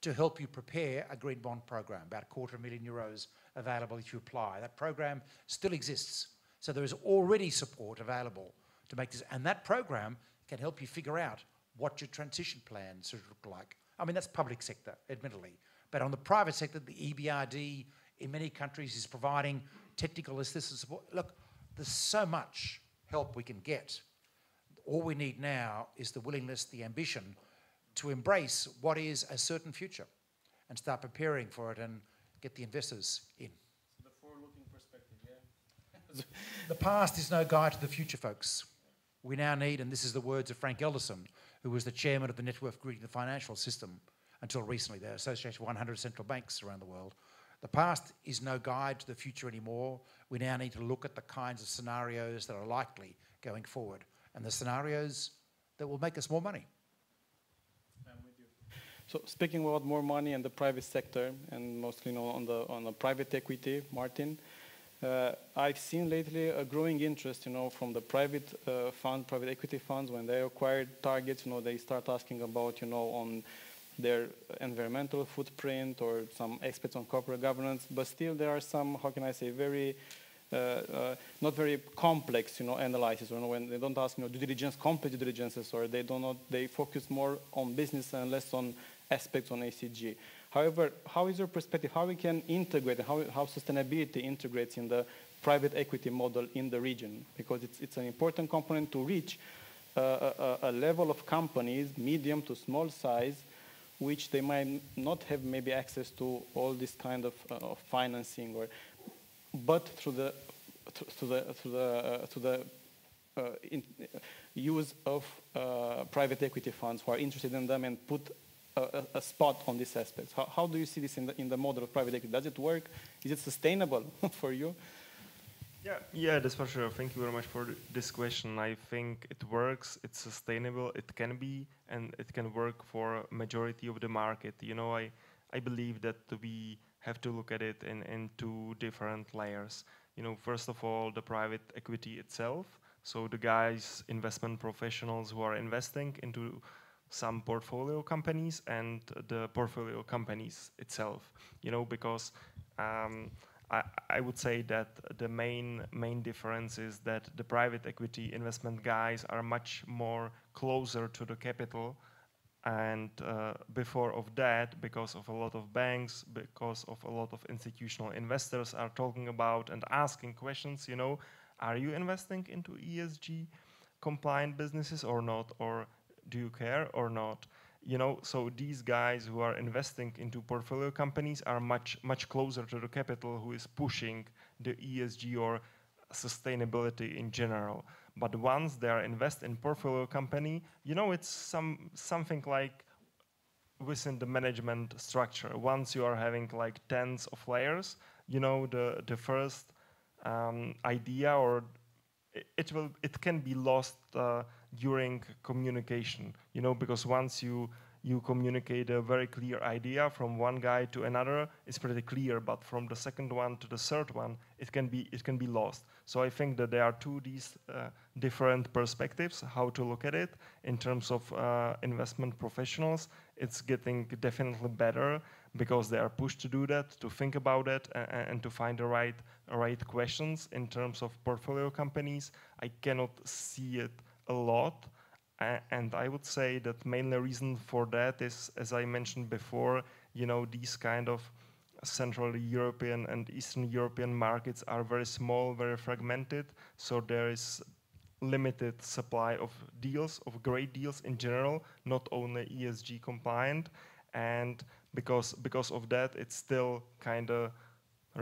to help you prepare a green bond program, about a quarter of a million euros available if you apply. That program still exists. So there is already support available to make this. And that program can help you figure out what your transition plan should look like. I mean, that's public sector, admittedly. But on the private sector, the EBRD in many countries is providing technical assistance support. Look, there's so much help we can get. All we need now is the willingness, the ambition to embrace what is a certain future and start preparing for it and get the investors in. So the forward-looking perspective, yeah. the past is no guide to the future, folks. We now need, and this is the words of Frank Elderson, who was the chairman of the Network Grid the Financial System until recently, the Association of 100 Central Banks around the world. The past is no guide to the future anymore. We now need to look at the kinds of scenarios that are likely going forward and the scenarios that will make us more money. So speaking about more money and the private sector, and mostly you know, on the on the private equity, Martin, uh, I've seen lately a growing interest, you know, from the private uh, fund, private equity funds. When they acquire targets, you know, they start asking about, you know, on their environmental footprint or some experts on corporate governance, but still there are some, how can I say, very, uh, uh, not very complex, you know, analysis, or you know, when they don't ask, you know, due diligence, complete due diligences, or they do not, they focus more on business and less on aspects on ESG. However, how is your perspective, how we can integrate, how, how sustainability integrates in the private equity model in the region? Because it's, it's an important component to reach uh, a, a level of companies, medium to small size, which they might not have maybe access to all this kind of, uh, of financing or but through the through the through the uh, through the uh, in, use of uh, private equity funds who are interested in them and put a, a, spot on these aspects. How, how do you see this in the, in the model of private equity? Does it work? Is it sustainable for you? Yeah, yeah, that's for sure. Thank you very much for this question. I think it works, it's sustainable, it can be, and it can work for majority of the market. You know, I, I believe that we have to look at it in, in two different layers. You know, first of all, the private equity itself. So the guys, investment professionals who are investing into some portfolio companies and the portfolio companies itself. You know, because um, I, I, would say that the main main difference is that the private equity investment guys are much more closer to the capital. And uh, before of that because of a lot of banks because of a lot of institutional investors are talking about and asking questions you know are you investing into ESG compliant businesses or not? Or do you care or not you know, so these guys who are investing into portfolio companies are much, much closer to the capital who is pushing the ESG or sustainability in general. But once they are invest in portfolio company, you know, it's some something like within the management structure. Once you are having like tens of layers, you know, the the first um, idea or it will it can be lost uh, during communication you know because once you you communicate a very clear idea from one guy to another it's pretty clear but from the second one to the third one it can be it can be lost so i think that there are two these uh, different perspectives how to look at it in terms of uh, investment professionals it's getting definitely better because they are pushed to do that, to think about it, and, and to find the right, right questions in terms of portfolio companies. I cannot see it a lot. and I would say that mainly reason for that is, as I mentioned before, you know, these kind of Central European and Eastern European markets are very small, very fragmented. So there is limited supply of deals, of great deals in general, not only ESG compliant. And because because of that, it's still kind of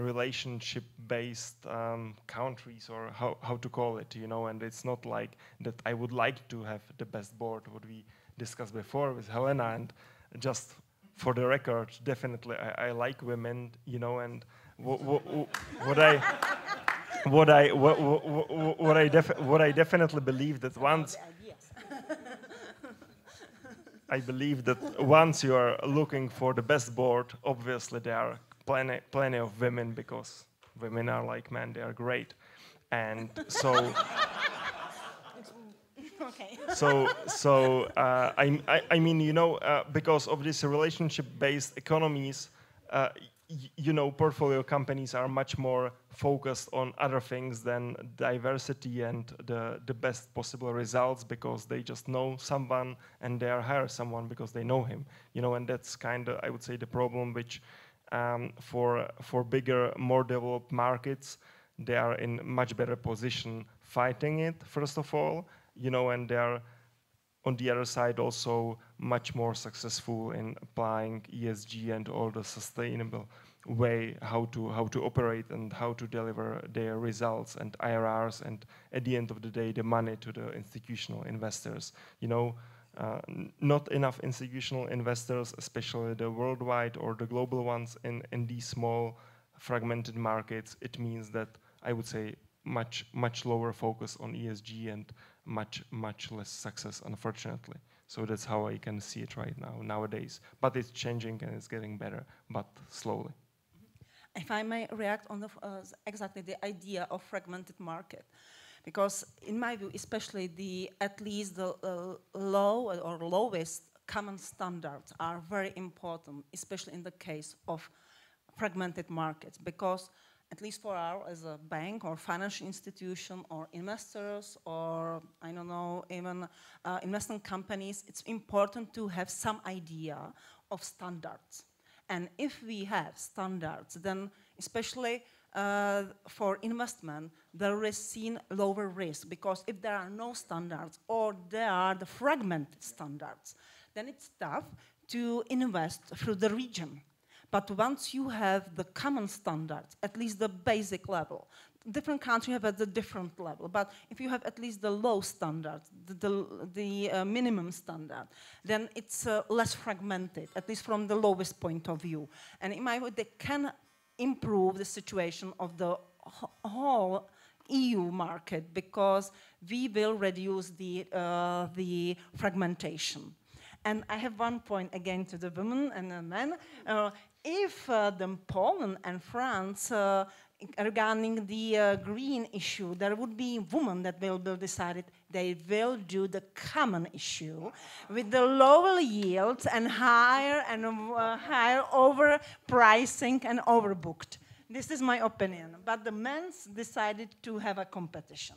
relationship-based um, countries, or how how to call it, you know. And it's not like that. I would like to have the best board, what we discussed before with Helena, and just for the record, definitely I, I like women, you know, and what I what I what I what I definitely believe that once I believe that once you are looking for the best board, obviously there are plenty, plenty of women because women are like men, they are great. And so, okay. so, so uh, I, I, I, mean, you know, uh, because of these relationship-based economies, uh, you know, portfolio companies are much more focused on other things than diversity and the, the best possible results because they just know someone and they are hire someone because they know him, you know, and that's kind of, I would say, the problem which um, for, for bigger, more developed markets, they are in much better position fighting it, first of all, you know, and they are on the other side also much more successful in applying ESG and all the sustainable way how to how to operate and how to deliver their results and IRRs and at the end of the day the money to the institutional investors. You know, uh, not enough institutional investors, especially the worldwide or the global ones in, in these small fragmented markets. It means that I would say much much lower focus on ESG and much much less success, unfortunately. So that's how I can see it right now nowadays. But it's changing and it's getting better, but slowly. If I may react on the, uh, exactly the idea of fragmented market, because in my view, especially the at least the uh, low or lowest common standards are very important, especially in the case of fragmented markets, because at least for our, as a bank or financial institution or investors or, I don't know, even uh, investment companies, it's important to have some idea of standards. And if we have standards, then especially uh, for investment, there is seen lower risk because if there are no standards or there are the fragmented standards, then it's tough to invest through the region. But once you have the common standards, at least the basic level, different countries have at a different level, but if you have at least the low standard, the, the, the uh, minimum standard, then it's uh, less fragmented, at least from the lowest point of view. And in my view, they can improve the situation of the whole EU market because we will reduce the, uh, the fragmentation. And I have one point again to the women and the men. Uh, if uh, the Poland and France uh, regarding the uh, green issue, there would be women that will be decided they will do the common issue with the lower yields and higher and uh, higher overpricing and overbooked. This is my opinion. But the men's decided to have a competition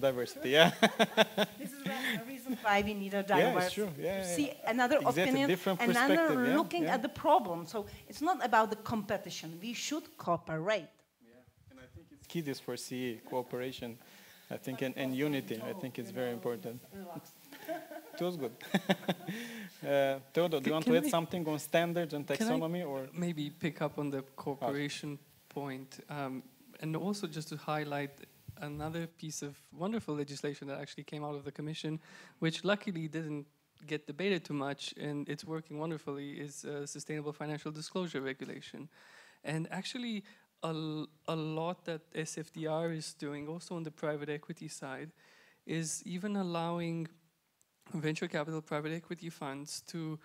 diversity, yeah. this is the reason why we need a diversity. Yeah, true. Yeah, yeah, See another exactly. opinion, Different another yeah, looking yeah. at the problem. So it's not about the competition. We should cooperate. Yeah, and I think it's key this for CEE cooperation. I think and, and unity. I think it's very important. it was good. uh, Theodor, do you want to add something on standards and taxonomy, or maybe pick up on the cooperation point, um, and also just to highlight another piece of wonderful legislation that actually came out of the commission, which luckily didn't get debated too much, and it's working wonderfully, is uh, sustainable financial disclosure regulation. And actually, a, a lot that SFDR is doing, also on the private equity side, is even allowing venture capital private equity funds to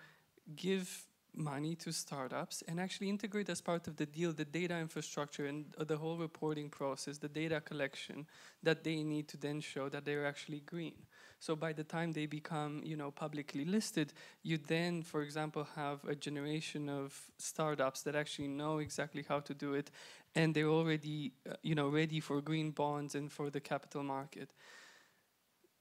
give money to startups and actually integrate as part of the deal the data infrastructure and uh, the whole reporting process, the data collection that they need to then show that they're actually green. So by the time they become, you know, publicly listed, you then, for example, have a generation of startups that actually know exactly how to do it, and they're already, uh, you know, ready for green bonds and for the capital market.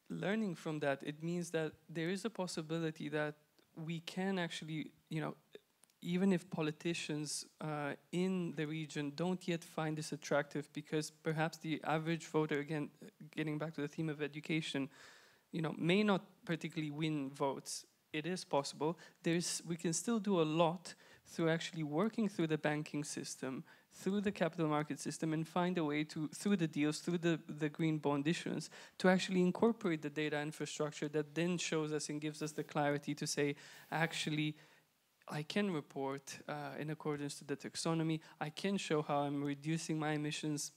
Learning from that, it means that there is a possibility that we can actually, you know, even if politicians uh, in the region don't yet find this attractive because perhaps the average voter, again, getting back to the theme of education, you know, may not particularly win votes. It is possible. There's, we can still do a lot through actually working through the banking system, through the capital market system, and find a way to, through the deals, through the, the green bond issuance, to actually incorporate the data infrastructure that then shows us and gives us the clarity to say, actually, I can report uh, in accordance to the taxonomy. I can show how I'm reducing my emissions.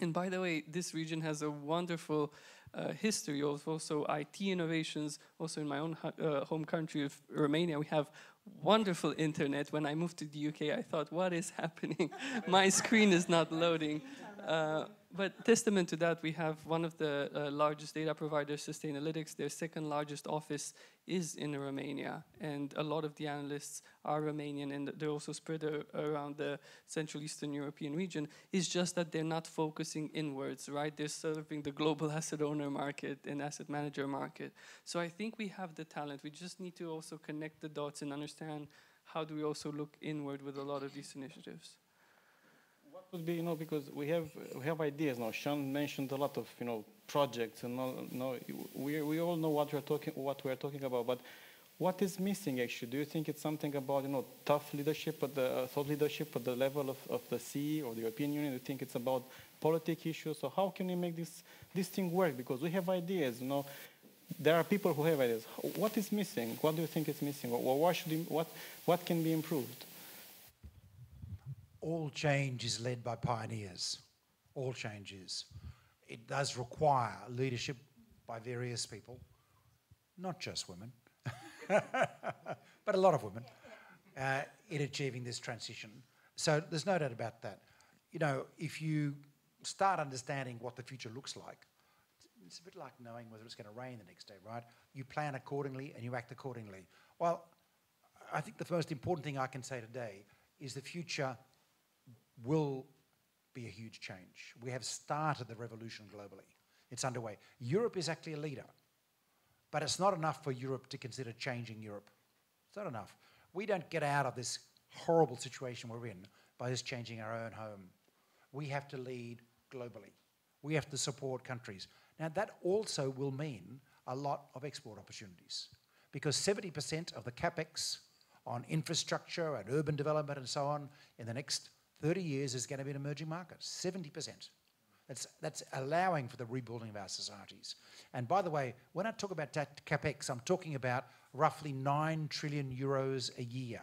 And by the way, this region has a wonderful uh, history of also IT innovations. Also in my own uh, home country of Romania, we have wonderful internet. When I moved to the UK, I thought, what is happening? my screen is not loading. Uh, but testament to that, we have one of the uh, largest data providers, Sustainalytics. Their second largest office is in Romania, and a lot of the analysts are Romanian, and they're also spread around the Central Eastern European region. It's just that they're not focusing inwards, right? They're serving the global asset owner market and asset manager market. So I think we have the talent. We just need to also connect the dots and understand how do we also look inward with a lot of these initiatives would be, you know, because we have we have ideas now. Sean mentioned a lot of, you know, projects, and all, know, we we all know what we're talking what we're talking about. But what is missing actually? Do you think it's something about, you know, tough leadership at the uh, thought leadership at the level of, of the CEE or the European Union? Do you think it's about politic issues? So how can we make this this thing work? Because we have ideas, you know. There are people who have ideas. What is missing? What do you think is missing? Or what should what what can be improved? All change is led by pioneers. All change is. It does require leadership by various people, not just women, but a lot of women, uh, in achieving this transition. So there's no doubt about that. You know, if you start understanding what the future looks like, it's a bit like knowing whether it's going to rain the next day, right? You plan accordingly and you act accordingly. Well, I think the most important thing I can say today is the future will be a huge change. We have started the revolution globally. It's underway. Europe is actually a leader, but it's not enough for Europe to consider changing Europe. It's not enough. We don't get out of this horrible situation we're in by just changing our own home. We have to lead globally. We have to support countries. Now, that also will mean a lot of export opportunities because 70% of the capex on infrastructure and urban development and so on in the next 30 years is going to be an emerging market, 70%. That's, that's allowing for the rebuilding of our societies. And by the way, when I talk about capex, I'm talking about roughly 9 trillion euros a year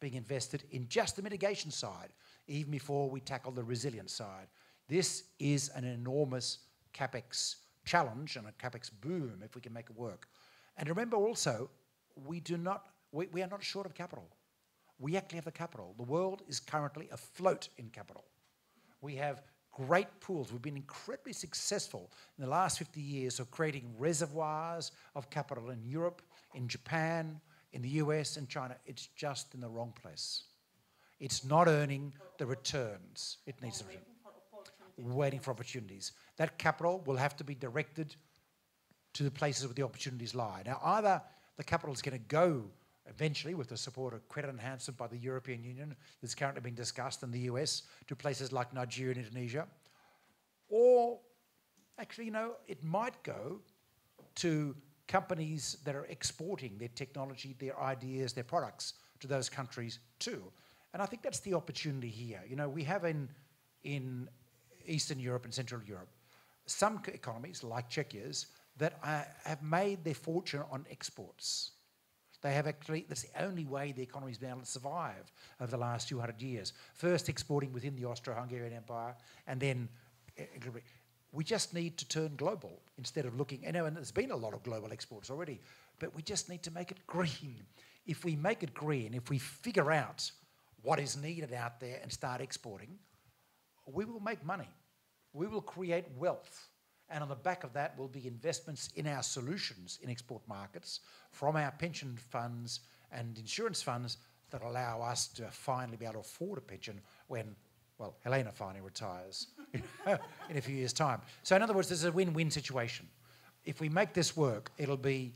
being invested in just the mitigation side, even before we tackle the resilience side. This is an enormous capex challenge and a capex boom if we can make it work. And remember also, we do not, we, we are not short of capital we actually have the capital. The world is currently afloat in capital. We have great pools. We've been incredibly successful in the last 50 years of creating reservoirs of capital in Europe, in Japan, in the US, and China. It's just in the wrong place. It's not earning the returns it needs to return. Waiting for opportunities. That capital will have to be directed to the places where the opportunities lie. Now, either the capital is going to go eventually with the support of credit enhancement by the European Union that's currently being discussed in the US to places like Nigeria and Indonesia. Or actually, you know, it might go to companies that are exporting their technology, their ideas, their products to those countries too. And I think that's the opportunity here. You know, we have in, in Eastern Europe and Central Europe some economies, like Czechia's, that uh, have made their fortune on exports They have actually, that's the only way the economy's been able to survive over the last 200 years. First exporting within the Austro-Hungarian Empire, and then eh, we just need to turn global instead of looking, you know, and there's been a lot of global exports already, but we just need to make it green. If we make it green, if we figure out what is needed out there and start exporting, we will make money. We will create wealth. And on the back of that will be investments in our solutions in export markets from our pension funds and insurance funds that allow us to finally be able to afford a pension when, well, Helena finally retires in a few years' time. So, in other words, there's a win win situation. If we make this work, it'll be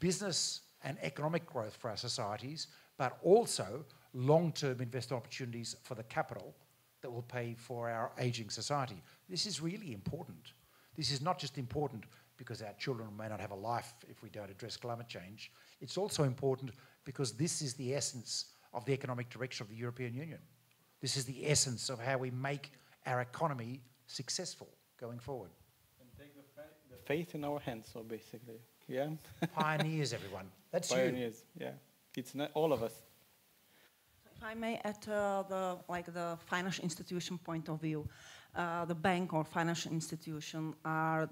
business and economic growth for our societies, but also long term investment opportunities for the capital that will pay for our ageing society. This is really important. This is not just important because our children may not have a life if we don't address climate change. It's also important because this is the essence of the economic direction of the European Union. This is the essence of how we make our economy successful going forward. And take the, fa the faith in our hands, so basically, yeah? Pioneers, everyone. That's Pioneers, you. yeah. It's not all of us. If I may, at uh, the like the financial institution point of view, uh, the bank or financial institution are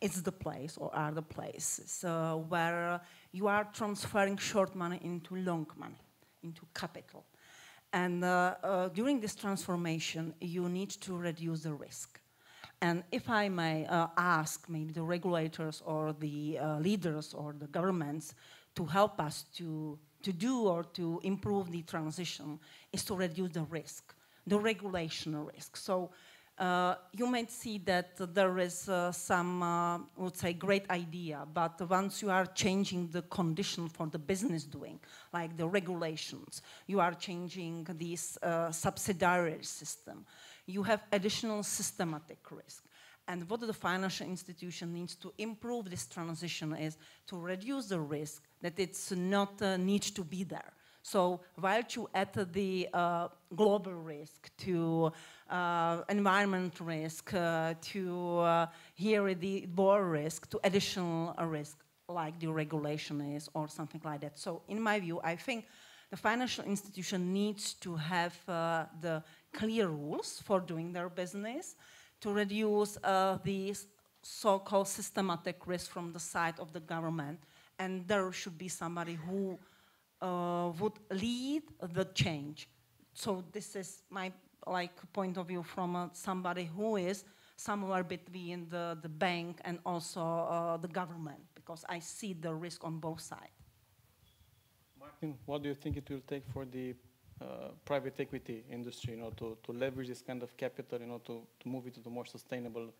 it's the place or are the places uh, where you are transferring short money into long money, into capital. And uh, uh, during this transformation, you need to reduce the risk. And if I may uh, ask maybe the regulators or the uh, leaders or the governments to help us to, to do or to improve the transition is to reduce the risk, the regulation risk. So you might see that there is uh, some, uh, would say, great idea, but once you are changing the condition for the business doing, like the regulations, you are changing this uh, subsidiary system, you have additional systematic risk. And what the financial institution needs to improve this transition is to reduce the risk that it's not uh, need to be there. So while you add the uh, global risk to uh, environment risk, uh, to uh, here the war risk, to additional risk like the regulation is or something like that. So in my view, I think the financial institution needs to have uh, the clear rules for doing their business to reduce uh, the so-called systematic risk from the side of the government. And there should be somebody who uh, would lead the change. So this is my like point of view from uh, somebody who is somewhere between the, the bank and also uh, the government, because I see the risk on both sides. Martin, what do you think it will take for the uh, private equity industry, you know, to, to leverage this kind of capital, you know, to, to move it to the more sustainable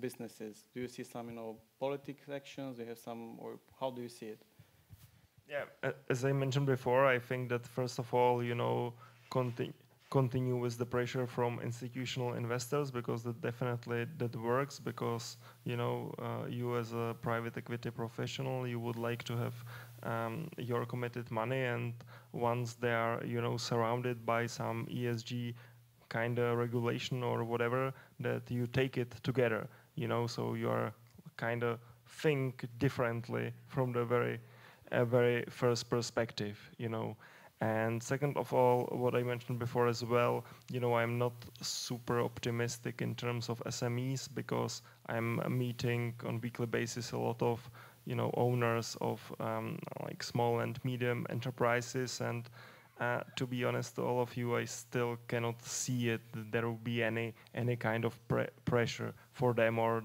businesses? Do you see some, you know, politics actions? Do you have some, or how do you see it? Yeah, as I mentioned before, I think that first of all, you know, continue continue with the pressure from institutional investors because that definitely that works because you know uh, you as a private equity professional you would like to have um, your committed money and once they are you know surrounded by some ESG kind of regulation or whatever that you take it together you know so you are kind of think differently from the very a very first perspective, you know. And second of all, what I mentioned before as well, you know, I'm not super optimistic in terms of SMEs because I'm meeting on weekly basis a lot of, you know, owners of um, like small and medium enterprises. And uh, to be honest, to all of you, I still cannot see it. There will be any any kind of pre pressure for them or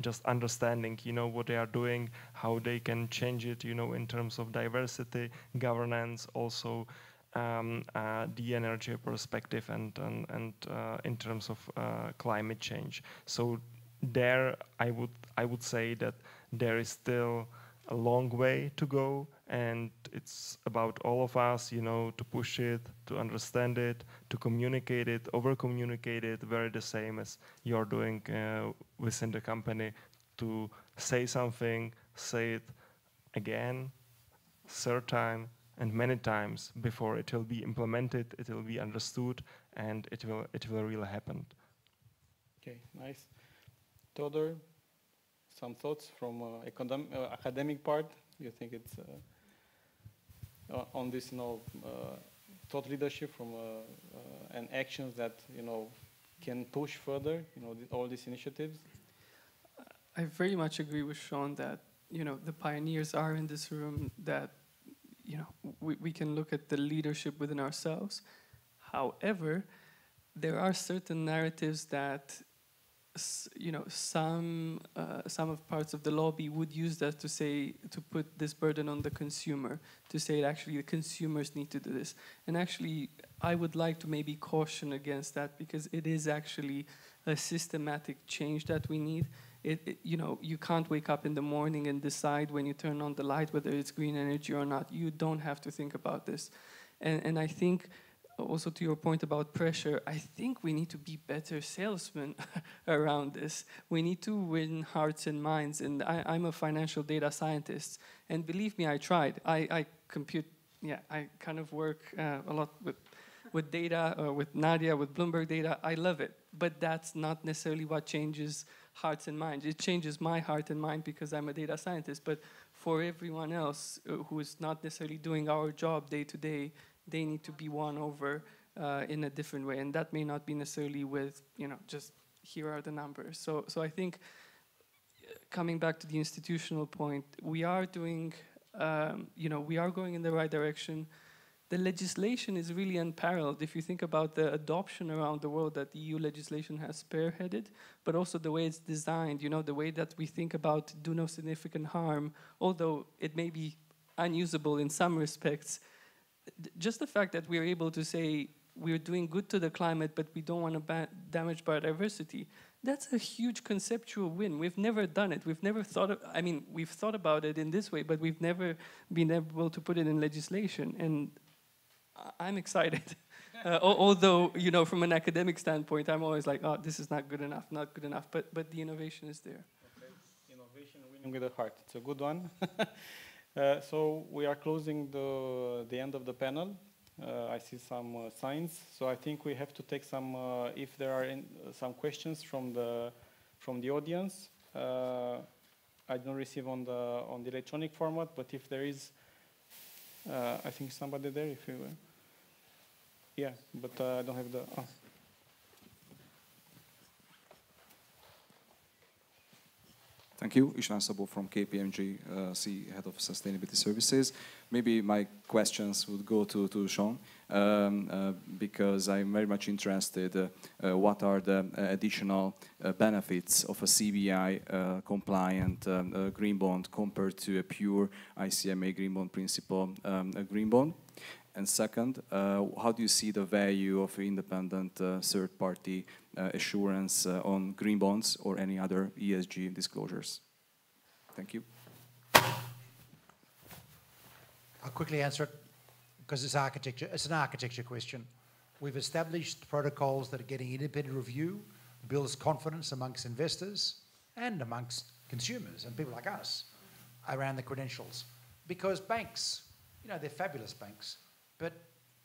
just understanding, you know, what they are doing, how they can change it, you know, in terms of diversity, governance, also um, uh, the energy perspective, and and, and uh, in terms of uh, climate change. So there, I would I would say that there is still a long way to go, and it's about all of us, you know, to push it, to understand it, to communicate it, over communicate it, very the same as you're doing uh, within the company, to say something, say it again, third time, and many times before it will be implemented, it will be understood, and it will it will really happen. Okay, nice. Theodor, some thoughts from uh, academic, uh, academic part? You think it's? Uh, on this, you know, uh, thought leadership from uh, uh, and actions that you know can push further, you know, th all these initiatives? I very much agree with Sean that you know the pioneers are in this room. That you know we, we can look at the leadership within ourselves. However, there are certain narratives that you know some uh, some of parts of the lobby would use that to say to put this burden on the consumer to say actually the consumers need to do this. And actually I would like to maybe caution against that because it is actually a systematic change that we need. It, it, you know you can't wake up in the morning and decide when you turn on the light whether it's green energy or not. You don't have to think about this. And and I think also to your point about pressure, I think we need to be better salesmen around this. We need to win hearts and minds. And I, am a financial data scientist, and believe me, I tried. I, I compute. Yeah, I kind of work uh, a lot with with data, or with Nadia, with Bloomberg data. I love it, but that's not necessarily what changes hearts and minds. It changes my heart and mind because I'm a data scientist. But for everyone else uh, who is not necessarily doing our job day to day, they need to be won over uh, in a different way, and that may not be necessarily with you know just here are the numbers. So so I think coming back to the institutional point, we are doing um, you know we are going in the right direction. The legislation is really unparalleled if you think about the adoption around the world that EU legislation has spearheaded, but also the way it's designed, you know, the way that we think about do no significant harm, although it may be unusable in some respects, just the fact that we're able to say we're doing good to the climate, but we don't want to damage biodiversity, that's a huge conceptual win. We've never done it. We've never thought of, I mean, we've thought about it in this way, but we've never been able to put it in legislation. And I'm excited. uh, although, you know, from an academic standpoint, I'm always like, oh, this is not good enough, not good enough. But, but the innovation is there. Okay. Innovation winning with the heart. It's a good one. Uh, so we are closing the, the end of the panel. Uh, I see some uh, signs. So I think we have to take some, uh, if there are in, some questions from the, from the audience. Uh, I don't receive on the, on the electronic format, but if there is, I think somebody there, if you will. Yeah, but I don't have the, oh. Thank you. István Szabó from KPMG, uh, C, Head of Sustainability Services. Maybe my questions would go to, to Sean, um, uh, because I'm very much interested uh, uh what are the uh, additional uh, benefits of a CBI-compliant um, green bond compared to a pure ICMA green bond principle um, green bond? And second, how do you see the value of independent third-party uh, assurance uh, on green bonds or any other ESG disclosures? Thank you. I'll quickly answer it because it's architecture. It's an architecture question. We've established protocols that are getting independent review, builds confidence amongst investors and amongst consumers and people like us around the credentials. Because banks, you know, they're fabulous banks but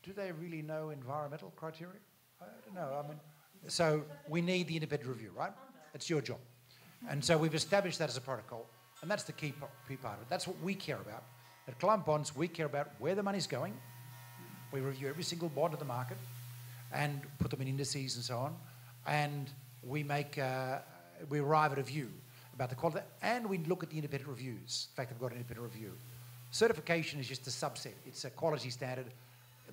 do they really know environmental criteria? I don't know. I mean, so we need the independent review, right? It's your job. And so we've established that as a protocol, and that's the key, key part of it. That's what we care about. At Climate Bonds, we care about where the money's going. We review every single bond of the market and put them in indices and so on. And we make, uh, we arrive at a view about the quality, and we look at the independent reviews. In fact, they've got an independent review. Certification is just a subset. It's a quality standard.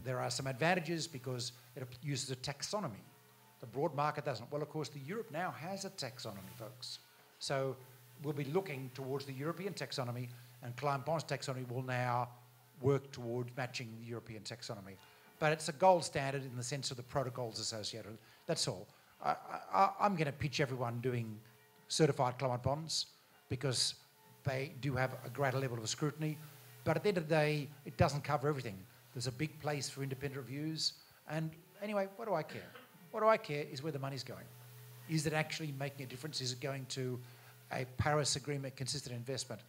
There are some advantages because it uses a taxonomy. The broad market doesn't. Well, of course, the Europe now has a taxonomy, folks. So we'll be looking towards the European taxonomy, and Climate Bonds taxonomy will now work towards matching the European taxonomy. But it's a gold standard in the sense of the protocols associated. That's all. I, am going to pitch everyone doing certified climate bonds because they do have a greater level of scrutiny. But at the end of the day, it doesn't cover everything. There's a big place for independent reviews. And anyway, what do I care? What do I care is where the money's going. Is it actually making a difference? Is it going to a Paris Agreement consistent investment?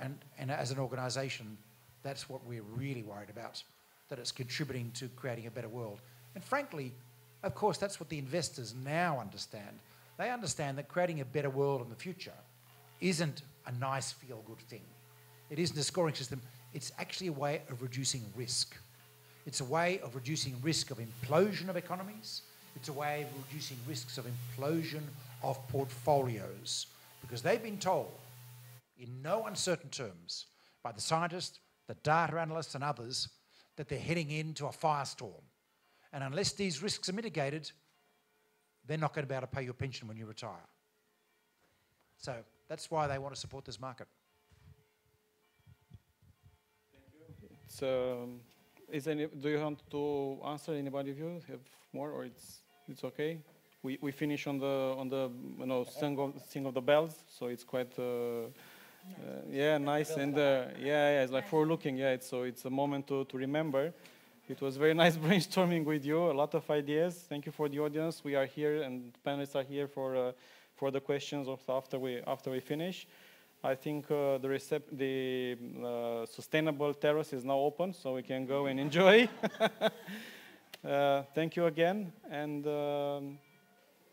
And, and as an organisation, that's what we're really worried about, that it's contributing to creating a better world. And frankly, of course, that's what the investors now understand. They understand that creating a better world in the future isn't a nice feel good thing. It isn't a scoring system, It's actually a way of reducing risk. It's a way of reducing risk of implosion of economies. It's a way of reducing risks of implosion of portfolios because they've been told in no uncertain terms by the scientists, the data analysts, and others that they're heading into a firestorm. And unless these risks are mitigated, they're not going to be able to pay your pension when you retire. So that's why they want to support this market. It's, um, is any, do you want to answer anybody of you? Have more or it's, it's okay? We, we finish on the, on the you know, sing of, sing of the bells, so it's quite, uh, uh, yeah, nice. And uh, yeah, yeah, it's like for looking, yeah, it's, so it's a moment to, to remember. It was very nice brainstorming with you, a lot of ideas. Thank you for the audience. We are here and panelists are here for, uh, for the questions after we, after we finish. I think uh, the, the uh, sustainable terrace is now open, so we can go and enjoy. uh, thank you again, and um,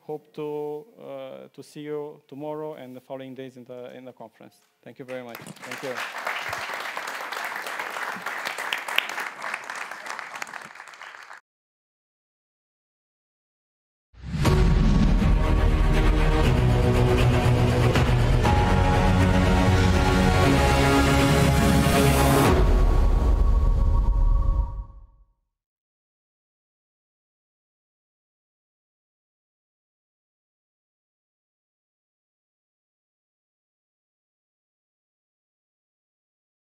hope to uh, to see you tomorrow and the following days in the in the conference. Thank you very much. Thank you.